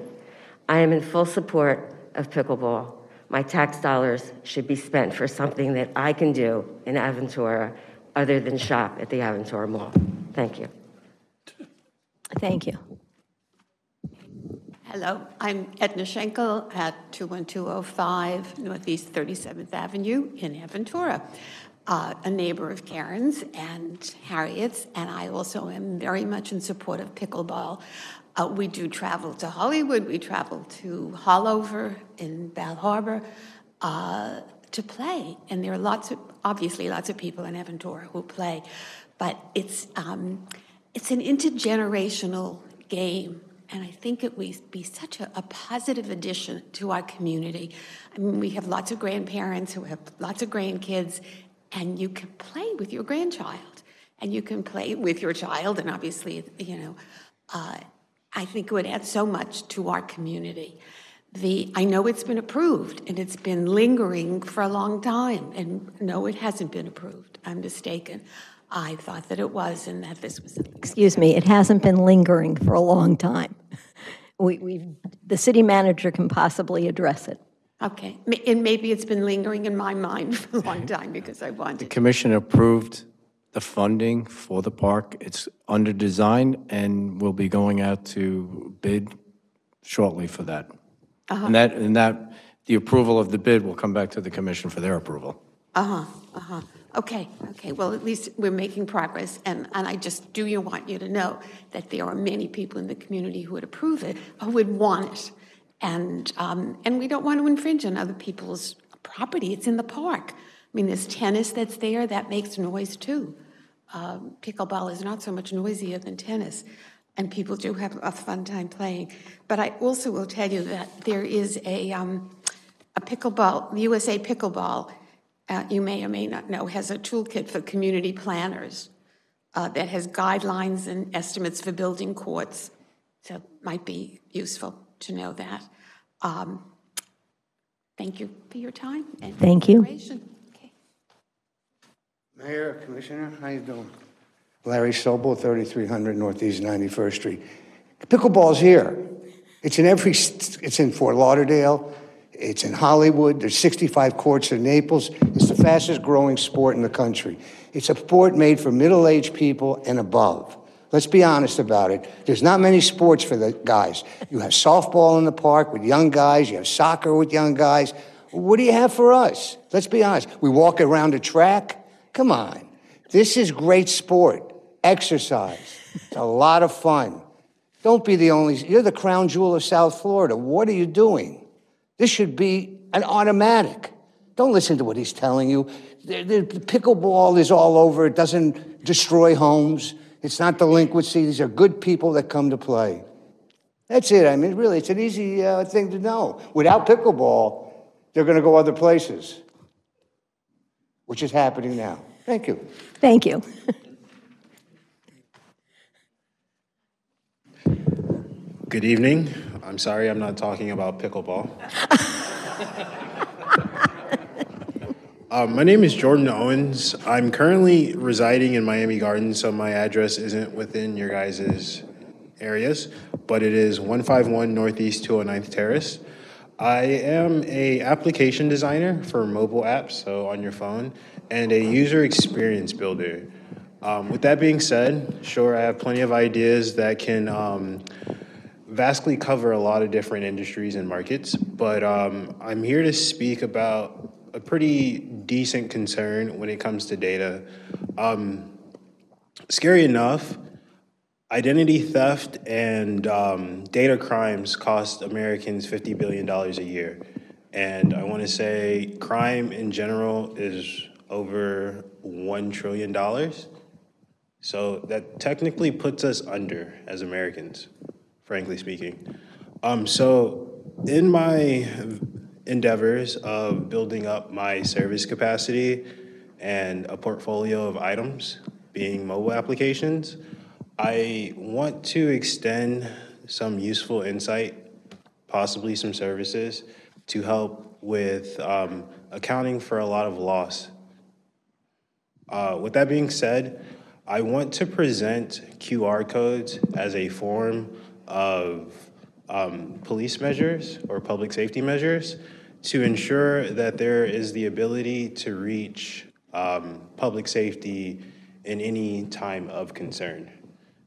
I am in full support of pickleball. My tax dollars should be spent for something that I can do in Aventura other than shop at the Aventura Mall. Thank you. Thank you. Hello, I'm Edna Schenkel at 21205 Northeast 37th Avenue in Aventura, uh, a neighbor of Karen's and Harriet's, and I also am very much in support of pickleball. Uh, we do travel to Hollywood, we travel to Haulover in Bal Harbour uh, to play, and there are lots of, obviously, lots of people in Aventura who play, but it's um, it's an intergenerational game. And I think it would be such a, a, positive addition to our community. I mean, we have lots of grandparents who have lots of grandkids, and you can play with your grandchild, and you can play with your child, and obviously, you know, uh, I think it would add so much to our community. The, I know it's been approved and it's been lingering for a long time, and no, it hasn't been approved. I'm mistaken. I thought that it was and that this was. Excuse me, it hasn't been lingering for a long time. We, we, the city manager can possibly address it. Okay, and maybe it's been lingering in my mind for a long time because I wanted. The commission approved the funding for the park. It's under design and we'll be going out to bid shortly for that. Uh-huh. And that, and that, the approval of the bid will come back to the commission for their approval. Uh-huh, uh-huh. Okay, okay, well, at least we're making progress, and, and I just do you want you to know that there are many people in the community who would approve it, who would want it. And, um, and we don't want to infringe on other people's property, it's in the park. I mean, there's tennis that's there, that makes noise too. Um, Pickleball is not so much noisier than tennis, and people do have a fun time playing. But I also will tell you that there is a, um, a pickleball, USA Pickleball, uh, you may or may not know, has a toolkit for community planners uh, that has guidelines and estimates for building courts. So it might be useful to know that. Um, thank you for your time. And Thank you. consideration. Mayor, Commissioner, how you doing? Larry Sobel, 3300 Northeast 91st Street. Pickleball's here. It's in every, it's in Fort Lauderdale, it's in Hollywood, there's 65 courts in Naples. It's the fastest growing sport in the country. It's a sport made for middle-aged people and above. Let's be honest about it. There's not many sports for the guys. You have softball in the park with young guys, you have soccer with young guys. What do you have for us? Let's be honest. We walk around a track. Come on. This is great sport. Exercise. It's a lot of fun. Don't be the only, you're the crown jewel of South Florida. What are you doing? This should be an automatic. Don't listen to what he's telling you. The, the, the pickleball is all over. It doesn't destroy homes. It's not delinquency. These are good people that come to play. That's it. I mean, really, it's an easy uh, thing to know. Without pickleball, they're going to go other places, which is happening now. Thank you. Thank you. Good evening. I'm sorry I'm not talking about pickleball. Uh, my name is Jordan Owens. I'm currently residing in Miami Gardens, so my address isn't within your guys' areas, but it is 151 Northeast 209th Terrace. I am a application designer for mobile apps, so on your phone, and a user experience builder. Um, with that being said, sure, I have plenty of ideas that can um, vastly cover a lot of different industries and markets, but um, I'm here to speak about a pretty decent concern when it comes to data. Um, scary enough, identity theft and um, data crimes cost Americans $50 billion a year. And I want to say crime in general is over $1 trillion. So that technically puts us under as Americans, frankly speaking. Um, so in my endeavors of building up my service capacity and a portfolio of items, being mobile applications, I want to extend some useful insight, possibly some services, to help with um, accounting for a lot of loss. Uh, with that being said, I want to present QR codes as a form of um, police measures or public safety measures to ensure that there is the ability to reach um, public safety in any time of concern.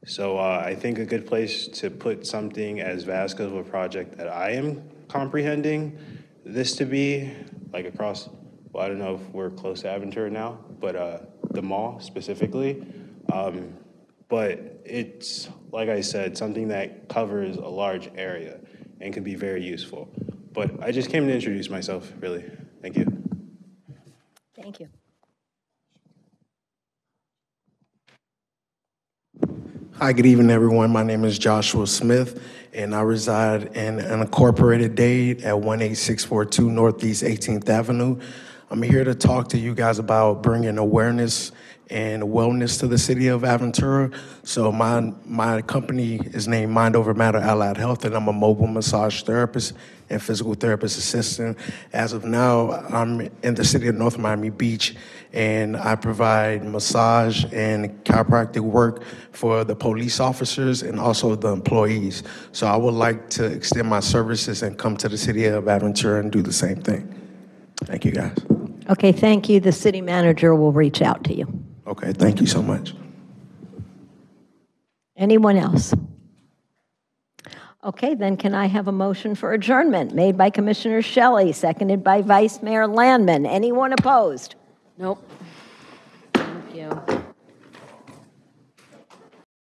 So uh, I think a good place to put something as vast of a project that I am comprehending this to be, like across, well, I don't know if we're close to Aventura now, but uh, the mall specifically. Um, but it's, like I said, something that covers a large area and can be very useful. But I just came to introduce myself, really. Thank you. Thank you. Hi, good evening, everyone. My name is Joshua Smith, and I reside in an incorporated Dade at 18642 Northeast 18th Avenue. I'm here to talk to you guys about bringing awareness and wellness to the city of Aventura. So my my company is named Mind Over Matter Allied Health, and I'm a mobile massage therapist and physical therapist assistant. As of now, I'm in the city of North Miami Beach, and I provide massage and chiropractic work for the police officers and also the employees. So I would like to extend my services and come to the city of Aventura and do the same thing. Thank you, guys. Okay, thank you. The city manager will reach out to you. Okay, thank you so much. Anyone else? Okay, then can I have a motion for adjournment made by Commissioner Shelley, seconded by Vice Mayor Landman? Anyone opposed? Nope. Thank you.